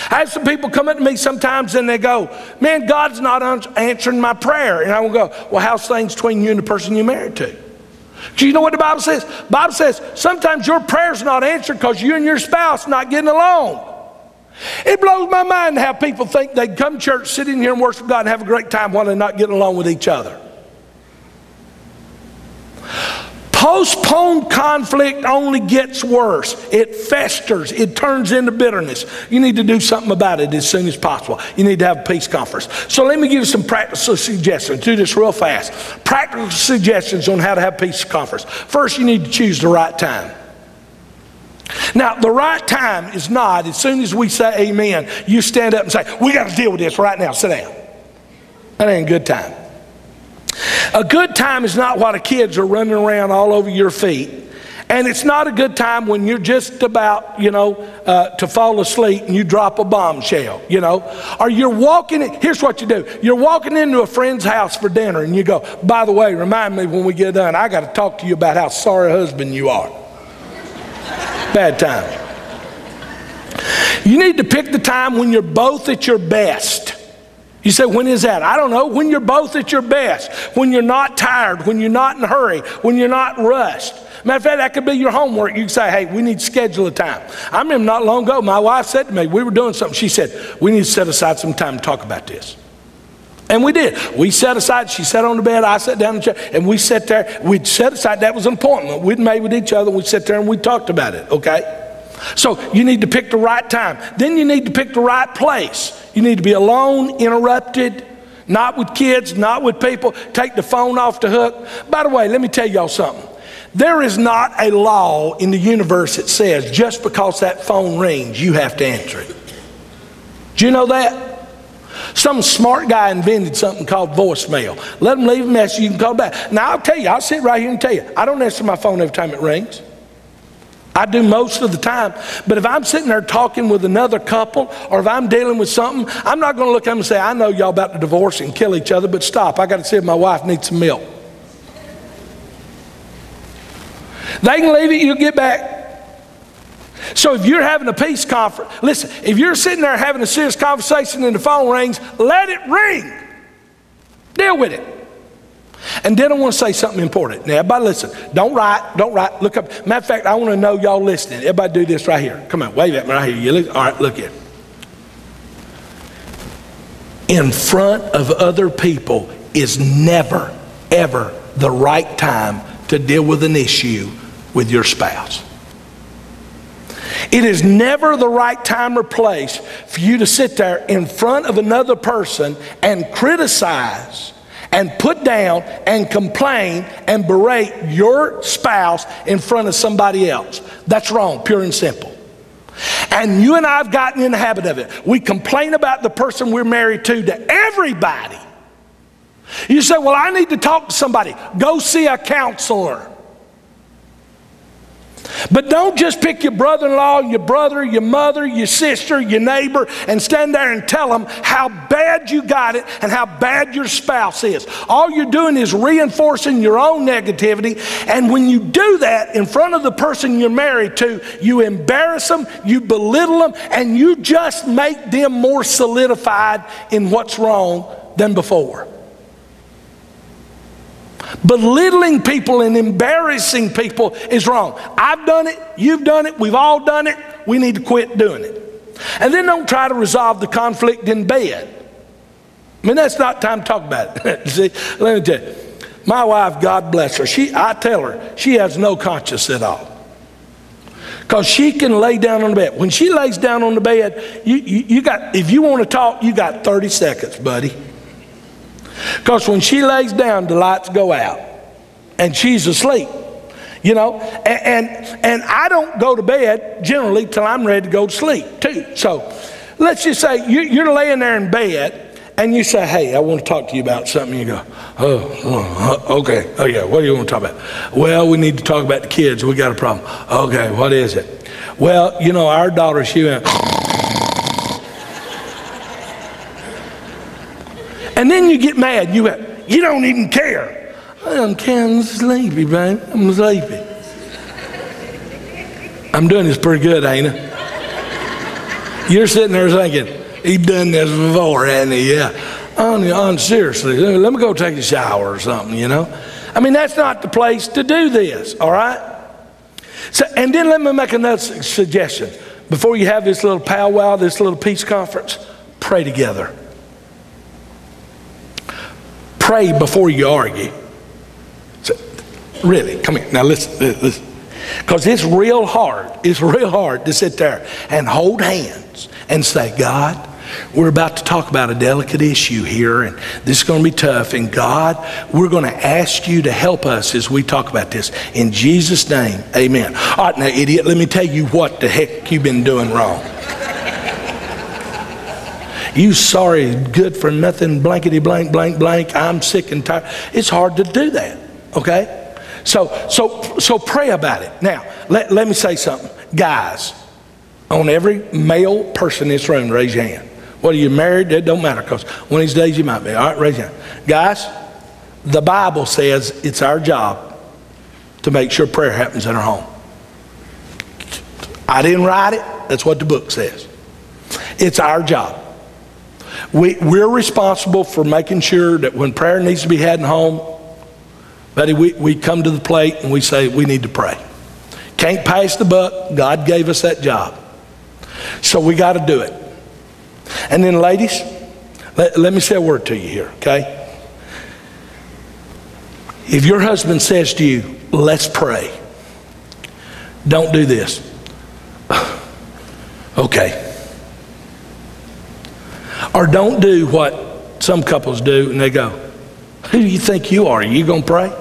I have some people come up to me sometimes and they go, Man, God's not answering my prayer. And I will go, Well, how's things between you and the person you're married to? Do you know what the Bible says? Bible says sometimes your prayer's not answered because you and your spouse not getting along. It blows my mind how people think they come church, sit in here and worship God and have a great time while they're not getting along with each other. Postponed conflict only gets worse. It festers, it turns into bitterness. You need to do something about it as soon as possible. You need to have a peace conference. So let me give you some practical suggestions. Do this real fast. Practical suggestions on how to have peace conference. First, you need to choose the right time. Now, the right time is not as soon as we say amen, you stand up and say, We got to deal with this right now. Sit down. That ain't a good time. A good time is not while the kids are running around all over your feet. And it's not a good time when you're just about, you know, uh, to fall asleep and you drop a bombshell, you know. Or you're walking, in, here's what you do you're walking into a friend's house for dinner and you go, by the way, remind me when we get done, I got to talk to you about how sorry husband you are. Bad time. You need to pick the time when you're both at your best. You say, when is that? I don't know. When you're both at your best, when you're not tired, when you're not in a hurry, when you're not rushed. Matter of fact, that could be your homework. You say, hey, we need to schedule a time. I remember not long ago, my wife said to me, we were doing something. She said, we need to set aside some time to talk about this. And we did. We set aside, she sat on the bed, I sat down in the chair, and we sat there. We'd set aside, that was an appointment. We'd made with each other, we'd sit there and we talked about it, okay? So you need to pick the right time. Then you need to pick the right place. You need to be alone, interrupted, not with kids, not with people. Take the phone off the hook. By the way, let me tell y'all something. There is not a law in the universe that says just because that phone rings, you have to answer it. Do you know that? Some smart guy invented something called voicemail. Let them leave a message, you can call back. Now, I'll tell you, I'll sit right here and tell you, I don't answer my phone every time it rings. I do most of the time. But if I'm sitting there talking with another couple or if I'm dealing with something, I'm not going to look at them and say, I know y'all about to divorce and kill each other, but stop. I got to see if my wife needs some milk. They can leave it, you get back. So if you're having a peace conference, listen, if you're sitting there having a serious conversation and the phone rings, let it ring. Deal with it. And then I want to say something important. Now, everybody listen. Don't write. Don't write. Look up. Matter of fact, I want to know y'all listening. Everybody do this right here. Come on, wave at me right here. You all right, look at In front of other people is never, ever the right time to deal with an issue with your spouse. It is never the right time or place for you to sit there in front of another person and criticize and put down and complain and berate your spouse in front of somebody else. That's wrong, pure and simple. And you and I have gotten in the habit of it. We complain about the person we're married to to everybody. You say, Well, I need to talk to somebody. Go see a counselor. But don't just pick your brother in law, your brother, your mother, your sister, your neighbor, and stand there and tell them how bad you got it and how bad your spouse is. All you're doing is reinforcing your own negativity. And when you do that in front of the person you're married to, you embarrass them, you belittle them, and you just make them more solidified in what's wrong than before. Belittling people and embarrassing people is wrong. I've done it, you've done it, we've all done it. We need to quit doing it. And then don't try to resolve the conflict in bed. I mean, that's not time to talk about it. See, let me tell you. My wife, God bless her, she, I tell her, she has no conscience at all. Because she can lay down on the bed. When she lays down on the bed, you, you, you got, if you want to talk, you got 30 seconds, buddy. Because when she lays down, the lights go out and she's asleep. You know, and, and, and I don't go to bed generally till I'm ready to go to sleep too. So let's just say you, you're laying there in bed and you say, Hey, I want to talk to you about something. You go, Oh, oh, oh okay. Oh, yeah. What do you want to talk about? Well, we need to talk about the kids. We got a problem. Okay. What is it? Well, you know, our daughter, she went, And then you get mad. You, you don't even care. I'm kind of sleepy, babe. I'm sleepy. I'm doing this pretty good, ain't I? You're sitting there thinking, he done this before, hasn't he? Yeah. On, on seriously, let me go take a shower or something, you know? I mean, that's not the place to do this, all right? So, and then let me make another suggestion. Before you have this little powwow, this little peace conference, pray together. Pray before you argue. So, really, come here. Now listen, listen. Because it's real hard. It's real hard to sit there and hold hands and say, God, we're about to talk about a delicate issue here, and this is going to be tough. And God, we're going to ask you to help us as we talk about this. In Jesus' name, amen. All right, now, idiot, let me tell you what the heck you've been doing wrong. You sorry, good for nothing, blankety blank, blank, blank. I'm sick and tired. It's hard to do that, okay? So, so, so pray about it. Now, let, let me say something. Guys, on every male person in this room, raise your hand. Whether you're married, it don't matter because one of these days you might be. All right, raise your hand. Guys, the Bible says it's our job to make sure prayer happens in our home. I didn't write it, that's what the book says. It's our job. We, we're responsible for making sure that when prayer needs to be had in home, buddy, we, we come to the plate and we say we need to pray. Can't pass the buck. God gave us that job. So we got to do it. And then, ladies, let, let me say a word to you here, okay? If your husband says to you, let's pray, don't do this. okay. Or don't do what some couples do and they go, Who do you think you are? Are you going to pray?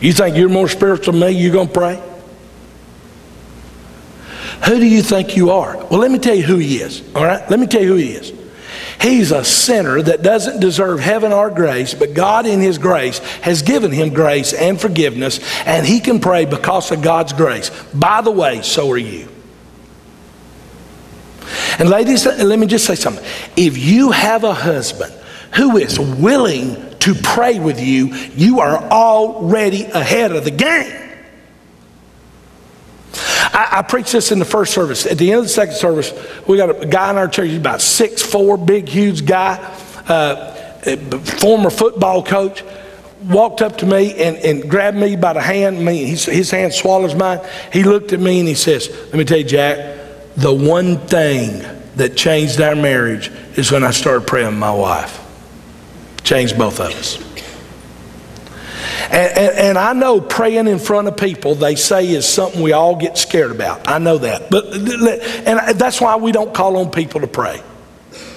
You think you're more spiritual than me? You going to pray? Who do you think you are? Well, let me tell you who he is, all right? Let me tell you who he is. He's a sinner that doesn't deserve heaven or grace, but God, in His grace, has given him grace and forgiveness, and he can pray because of God's grace. By the way, so are you. And ladies, let me just say something. If you have a husband who is willing to pray with you, you are already ahead of the game. I, I preached this in the first service. At the end of the second service, we got a guy in our church, he's about six four, big, huge guy, uh, former football coach walked up to me and, and grabbed me by the hand. Me, his, his hand swallows mine. He looked at me and he says, Let me tell you, Jack, the one thing that changed our marriage is when I started praying my wife. Changed both of us. And, and, and, I know praying in front of people, they say, is something we all get scared about. I know that. But, and that's why we don't call on people to pray.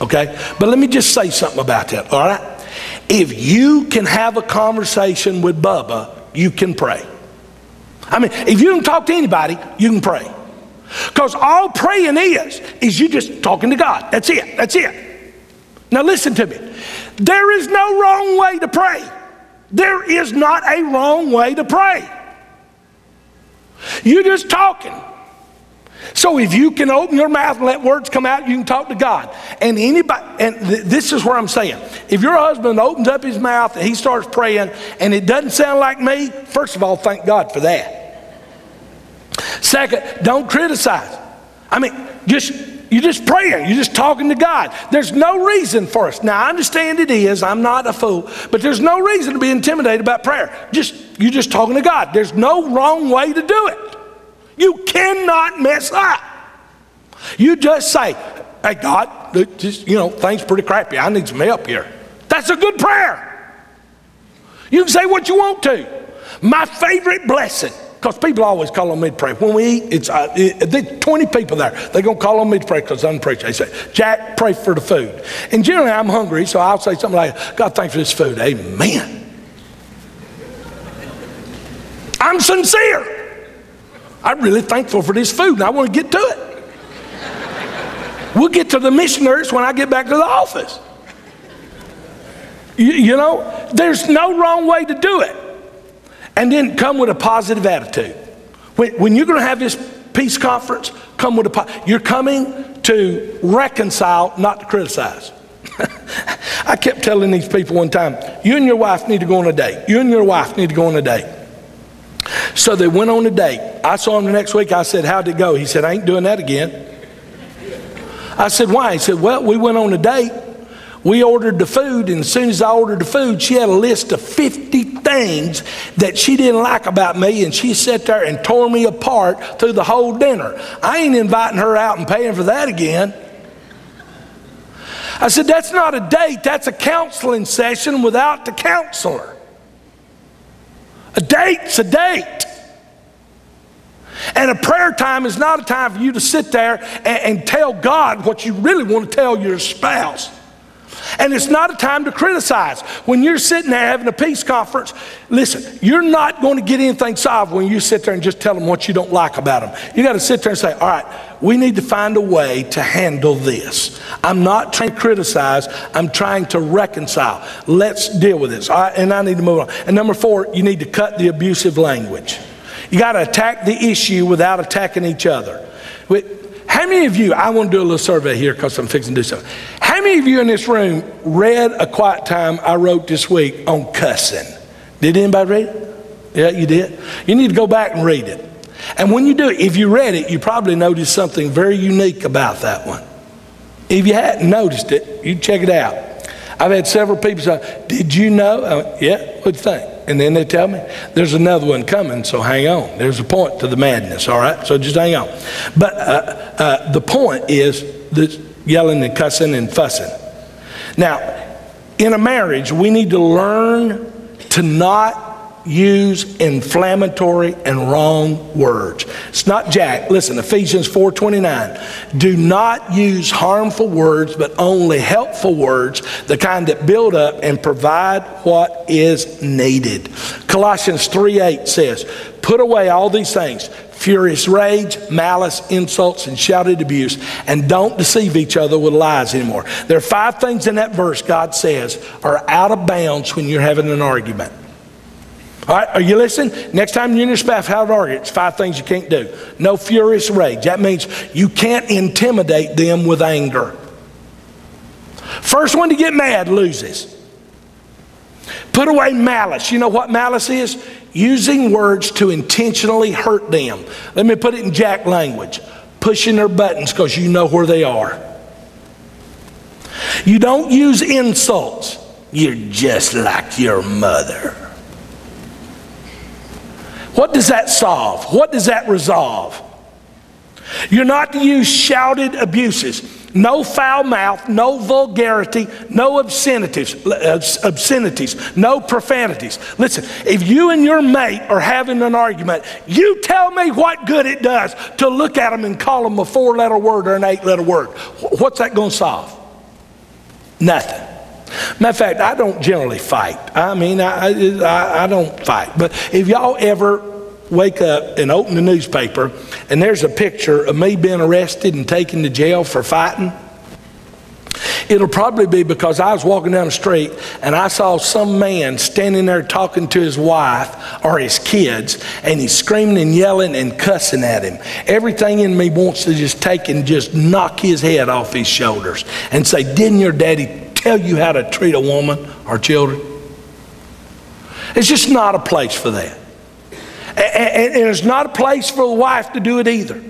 Okay? But let me just say something about that, all right? If you can have a conversation with Bubba, you can pray. I mean, if you can talk to anybody, you can pray. Because all praying is, is you just talking to God. That's it. That's it. Now listen to me. There is no wrong way to pray. There is not a wrong way to pray. You're just talking. So if you can open your mouth and let words come out, you can talk to God. And anybody, and th- this is where I'm saying, if your husband opens up his mouth and he starts praying and it doesn't sound like me, first of all, thank God for that. Second, don't criticize. I mean, just you're just praying. You're just talking to God. There's no reason for us. Now I understand it is. I'm not a fool, but there's no reason to be intimidated about prayer. Just you're just talking to God. There's no wrong way to do it. You cannot mess up. You just say, "Hey God, just you know things pretty crappy. I need some help here." That's a good prayer. You can say what you want to. My favorite blessing because people always call on me to pray. When we eat, it's uh, it, 20 people there. They're going to call on me to pray because I'm preaching. They say, Jack, pray for the food. And generally I'm hungry, so I'll say something like, God, thanks for this food. Amen. I'm sincere. I'm really thankful for this food, and I want to get to it. We'll get to the missionaries when I get back to the office. You, you know, there's no wrong way to do it and then come with a positive attitude. When, when you're going to have this peace conference, come with a you're coming to reconcile, not to criticize. I kept telling these people one time, you and your wife need to go on a date. You and your wife need to go on a date. So they went on a date. I saw him the next week. I said, How'd it go? He said, I ain't doing that again. I said, Why? He said, Well, we went on a date. We ordered the food, and as soon as I ordered the food, she had a list of 50 things that she didn't like about me, and she sat there and tore me apart through the whole dinner. I ain't inviting her out and paying for that again. I said, That's not a date, that's a counseling session without the counselor. A date's a date. And a prayer time is not a time for you to sit there and, and tell God what you really want to tell your spouse. And it's not a time to criticize. When you're sitting there having a peace conference, listen, you're not going to get anything solved when you sit there and just tell them what you don't like about them. You got to sit there and say, all right, we need to find a way to handle this. I'm not trying to criticize, I'm trying to reconcile. Let's deal with this. And I need to move on. And number four, you need to cut the abusive language. You got to attack the issue without attacking each other. How many of you, I want to do a little survey here because I'm fixing to do something. How many of you in this room read A Quiet Time I wrote this week on cussing? Did anybody read it? Yeah, you did? You need to go back and read it. And when you do it, if you read it, you probably noticed something very unique about that one. If you hadn't noticed it, you check it out. I've had several people say, Did you know? Went, yeah, what'd you think? And then they tell me, there's another one coming, so hang on. There's a point to the madness, all right? So just hang on. But uh, uh, the point is the yelling and cussing and fussing. Now, in a marriage, we need to learn to not use inflammatory and wrong words. It's not Jack. Listen, Ephesians 4:29. Do not use harmful words, but only helpful words, the kind that build up and provide what is needed. Colossians 3:8 says, "Put away all these things: furious rage, malice, insults, and shouted abuse, and don't deceive each other with lies anymore." There are five things in that verse God says are out of bounds when you're having an argument. All right, are you listening? Next time you're in your spouse have an argument, it's five things you can't do. No furious rage. That means you can't intimidate them with anger. First one to get mad loses. Put away malice. You know what malice is? Using words to intentionally hurt them. Let me put it in Jack language pushing their buttons because you know where they are. You don't use insults. You're just like your mother. What does that solve? What does that resolve? You're not to use shouted abuses. No foul mouth, no vulgarity, no obscenities, obscenities, no profanities. Listen, if you and your mate are having an argument, you tell me what good it does to look at them and call them a four letter word or an eight letter word. What's that going to solve? Nothing. Matter of fact, I don't generally fight. I mean, I, I, I don't fight. But if y'all ever wake up and open the newspaper and there's a picture of me being arrested and taken to jail for fighting, It'll probably be because I was walking down the street and I saw some man standing there talking to his wife or his kids, and he's screaming and yelling and cussing at him. Everything in me wants to just take and just knock his head off his shoulders and say, Didn't your daddy tell you how to treat a woman or children? It's just not a place for that. And it's not a place for a wife to do it either.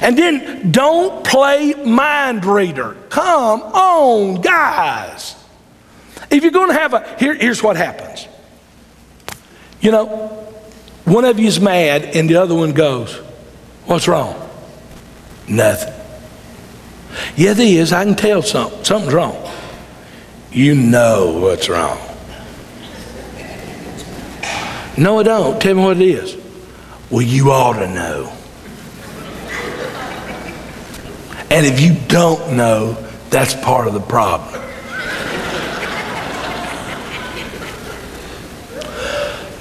And then don't play mind reader. Come on, guys. If you're going to have a, here, here's what happens. You know, one of you is mad and the other one goes, What's wrong? Nothing. Yeah, there is. I can tell something. Something's wrong. You know what's wrong. No, I don't. Tell me what it is. Well, you ought to know. And if you don't know, that's part of the problem.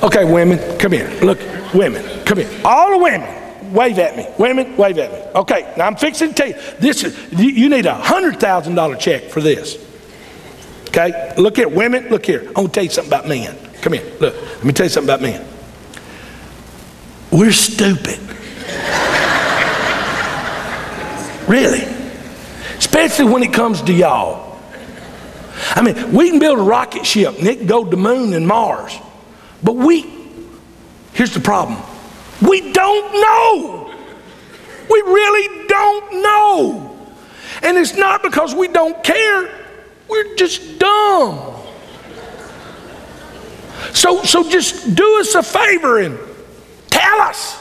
Okay, women, come here. Look, women, come here. All the women, wave at me. Women, wave at me. Okay, now I'm fixing to tell you. This is you need a hundred thousand dollar check for this. Okay, look here, women. Look here. I want to tell you something about men. Come here. Look, let me tell you something about men. We're stupid. Really. Especially when it comes to y'all. I mean, we can build a rocket ship and it can go to the moon and Mars. But we, here's the problem we don't know. We really don't know. And it's not because we don't care, we're just dumb. So, so just do us a favor and tell us.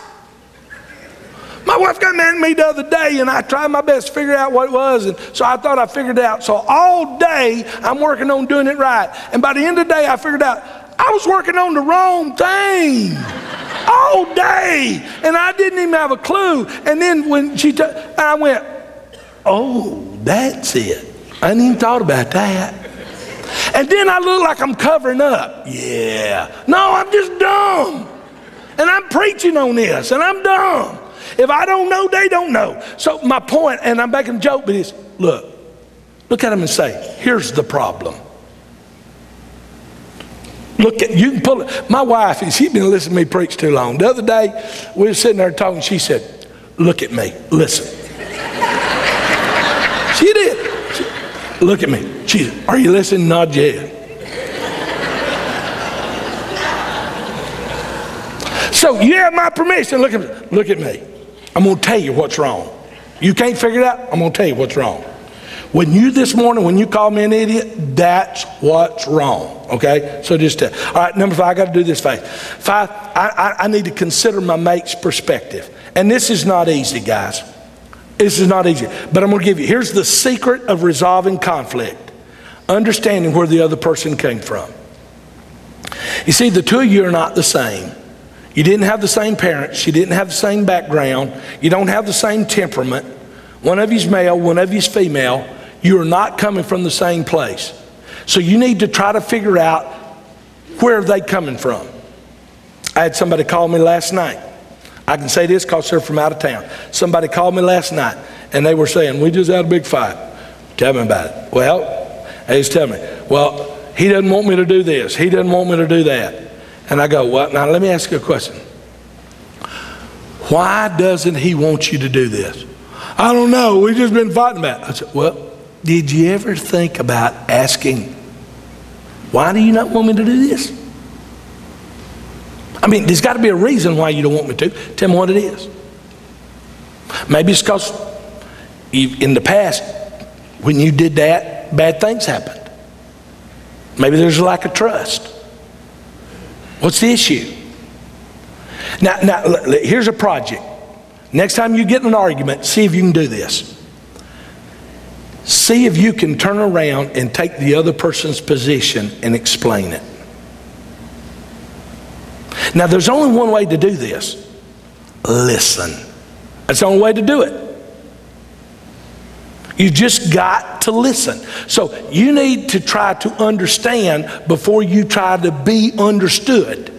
My wife got mad at me the other day, and I tried my best to figure out what it was, and so I thought I figured it out. So all day I'm working on doing it right, and by the end of the day I figured out I was working on the wrong thing all day, and I didn't even have a clue. And then when she, I went, "Oh, that's it." I didn't even thought about that. And then I look like I'm covering up. Yeah. No, I'm just dumb. And I'm preaching on this, and I'm dumb. If I don't know, they don't know. So my point, and I'm making a joke, but it's look, look at them and say, here's the problem. Look at you can pull it. My wife, she's been listening to me preach too long. The other day, we were sitting there talking. She said, "Look at me, listen." she did. Look at me. Jesus, "Are you listening?" Not yet. so you have my permission. Look at me. Look at me. I'm going to tell you what's wrong. You can't figure it out? I'm going to tell you what's wrong. When you this morning, when you call me an idiot, that's what's wrong. Okay? So just tell. All right, number five, I got to do this fast. Five, I, I, I need to consider my mate's perspective. And this is not easy, guys. This is not easy. But I'm going to give you here's the secret of resolving conflict understanding where the other person came from. You see, the two of you are not the same. You didn't have the same parents. You didn't have the same background. You don't have the same temperament. One of you's male, one of you's female. You are not coming from the same place. So you need to try to figure out where are they coming from. I had somebody call me last night. I can say this because they're from out of town. Somebody called me last night and they were saying, We just had a big fight. Tell me about it. Well, they just tell me, Well, he doesn't want me to do this. He doesn't want me to do that. And I go, Well, now let me ask you a question. Why doesn't he want you to do this? I don't know. We've just been fighting about it. I said, Well, did you ever think about asking, Why do you not want me to do this? I mean, there's got to be a reason why you don't want me to. Tell me what it is. Maybe it's because in the past, when you did that, bad things happened. Maybe there's a lack of trust. What's the issue? Now, now here's a project. Next time you get in an argument, see if you can do this. See if you can turn around and take the other person's position and explain it. Now, there's only one way to do this listen. That's the only way to do it. You just got to listen. So you need to try to understand before you try to be understood.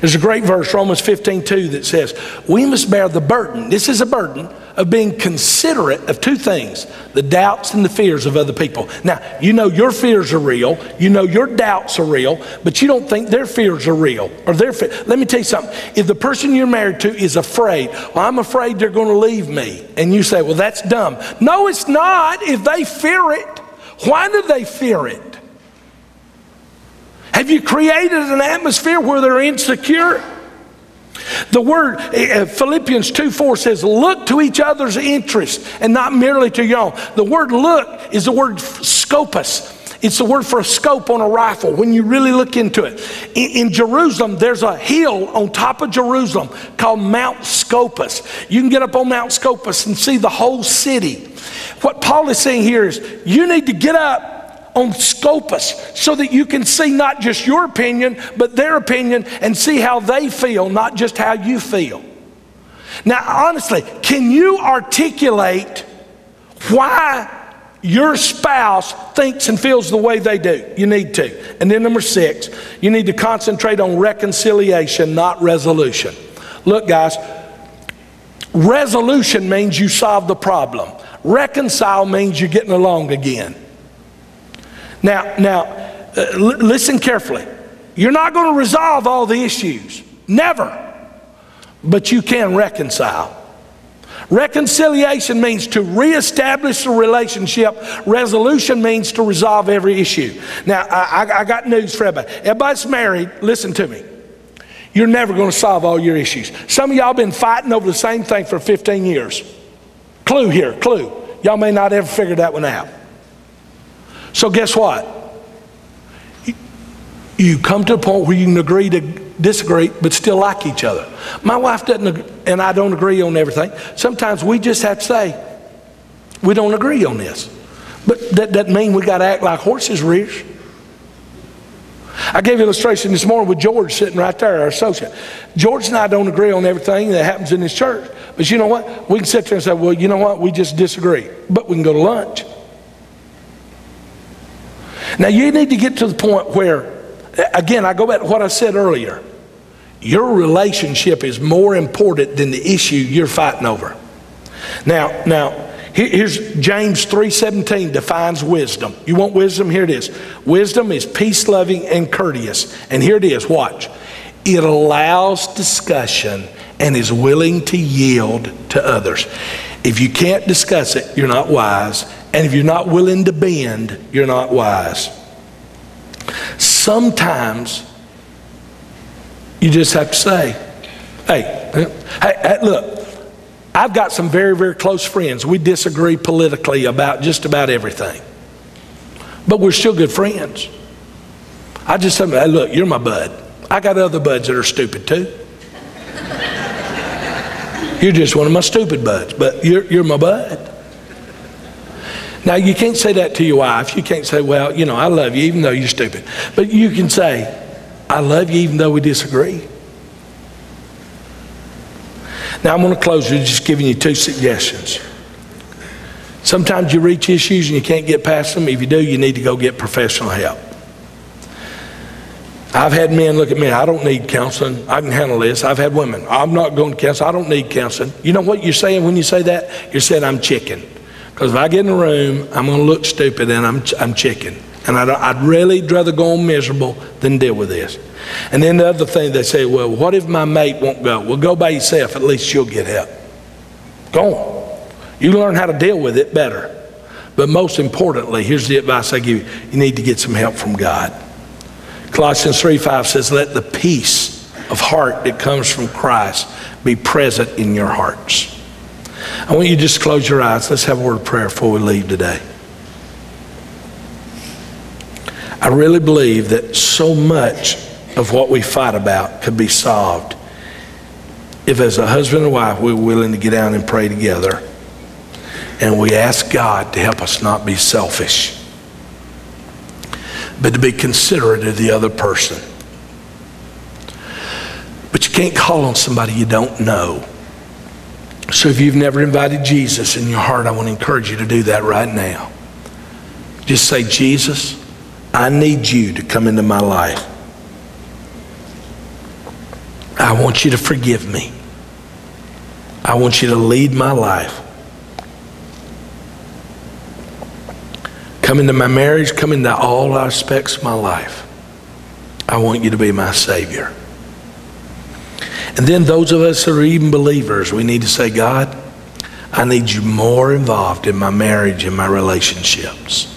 There's a great verse, Romans 15, 2, that says, We must bear the burden. This is a burden of being considerate of two things the doubts and the fears of other people. Now, you know your fears are real, you know your doubts are real, but you don't think their fears are real. Or their fe- Let me tell you something. If the person you're married to is afraid, well, I'm afraid they're going to leave me, and you say, Well, that's dumb. No, it's not if they fear it. Why do they fear it? Have you created an atmosphere where they're insecure? The word, uh, Philippians 2 4 says, look to each other's interest and not merely to your own. The word look is the word scopus. It's the word for a scope on a rifle when you really look into it. In, in, Jerusalem, there's a hill on top of Jerusalem called Mount Scopus. You can get up on Mount Scopus and see the whole city. What Paul is saying here is you need to get up on Scopus so that you can see not just your opinion, but their opinion and see how they feel, not just how you feel. Now, honestly, can you articulate why your spouse thinks and feels the way they do? You need to. And then, number six, you need to concentrate on reconciliation, not resolution. Look, guys, resolution means you solve the problem, reconcile means you're getting along again. Now, now, uh, listen carefully. You're not going to resolve all the issues, never. But you can reconcile. Reconciliation means to reestablish the relationship. Resolution means to resolve every issue. Now, I, I got news for everybody. Everybody's married. Listen to me. You're never going to solve all your issues. Some of y'all been fighting over the same thing for 15 years. Clue here, clue. Y'all may not ever figure that one out. So, guess what? You come to a point where you can agree to disagree, but still like each other. My wife doesn't, and I don't agree on everything. Sometimes we just have to say, we don't agree on this. But that doesn't mean we got to act like horses' rears. I gave an illustration this morning with George sitting right there, our associate. George and I don't agree on everything that happens in this church. But you know what? We can sit there and say, well, you know what? We just disagree. But we can go to lunch. Now, you need to get to the point where, again, I go back to what I said earlier. Your relationship is more important than the issue you're fighting over. Now, now, here's James 3:17 defines wisdom. You want wisdom? Here it is. Wisdom is peace-loving and courteous. And here it is. Watch. It allows discussion and is willing to yield to others. If you can't discuss it, you're not wise. And if you're not willing to bend, you're not wise. Sometimes you just have to say, hey, hey, hey, look, I've got some very, very close friends. We disagree politically about just about everything. But we're still good friends. I just say, hey, look, you're my bud. I got other buds that are stupid too. you're just one of my stupid buds, but you're, you're my bud. Now, you can't say that to your wife. You can't say, well, you know, I love you even though you're stupid. But you can say, I love you even though we disagree. Now, I'm going to close with just giving you two suggestions. Sometimes you reach issues and you can't get past them. If you do, you need to go get professional help. I've had men look at me, I don't need counseling. I can handle this. I've had women, I'm not going to counsel. I don't need counseling. You know what you're saying when you say that? You're saying I'm chicken. Because if I get in a room, I'm going to look stupid and I'm, I'm chicken. And I'd, I'd really rather go on miserable than deal with this. And then the other thing they say, well, what if my mate won't go? Well, go by yourself. At least you'll get help. Go on. You learn how to deal with it better. But most importantly, here's the advice I give you you need to get some help from God. Colossians 3 5 says, Let the peace of heart that comes from Christ be present in your hearts. I want you to just close your eyes. Let's have a word of prayer before we leave today. I really believe that so much of what we fight about could be solved if, as a husband and wife, we're willing to get down and pray together and we ask God to help us not be selfish, but to be considerate of the other person. But you can't call on somebody you don't know. So if you've never invited Jesus in your heart, I want to encourage you to do that right now. Just say, Jesus, I need you to come into my life. I want you to forgive me. I want you to lead my life. Come into my marriage, come into all aspects of my life. I want you to be my Savior. And then those of us that are even believers, we need to say, God, I need you more involved in my marriage and my relationships.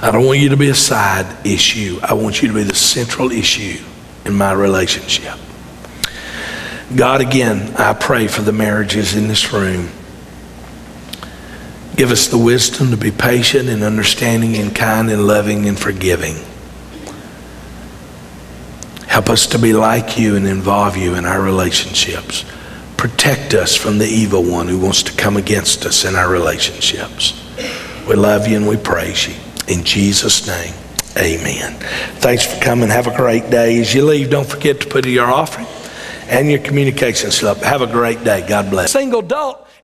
I don't want you to be a side issue. I want you to be the central issue in my relationship. God, again, I pray for the marriages in this room. Give us the wisdom to be patient and understanding and kind and loving and forgiving. Help us to be like you and involve you in our relationships. Protect us from the evil one who wants to come against us in our relationships. We love you and we praise you. In Jesus' name, amen. Thanks for coming. Have a great day. As you leave, don't forget to put in your offering and your communication slip. Have a great day. God bless. Single adult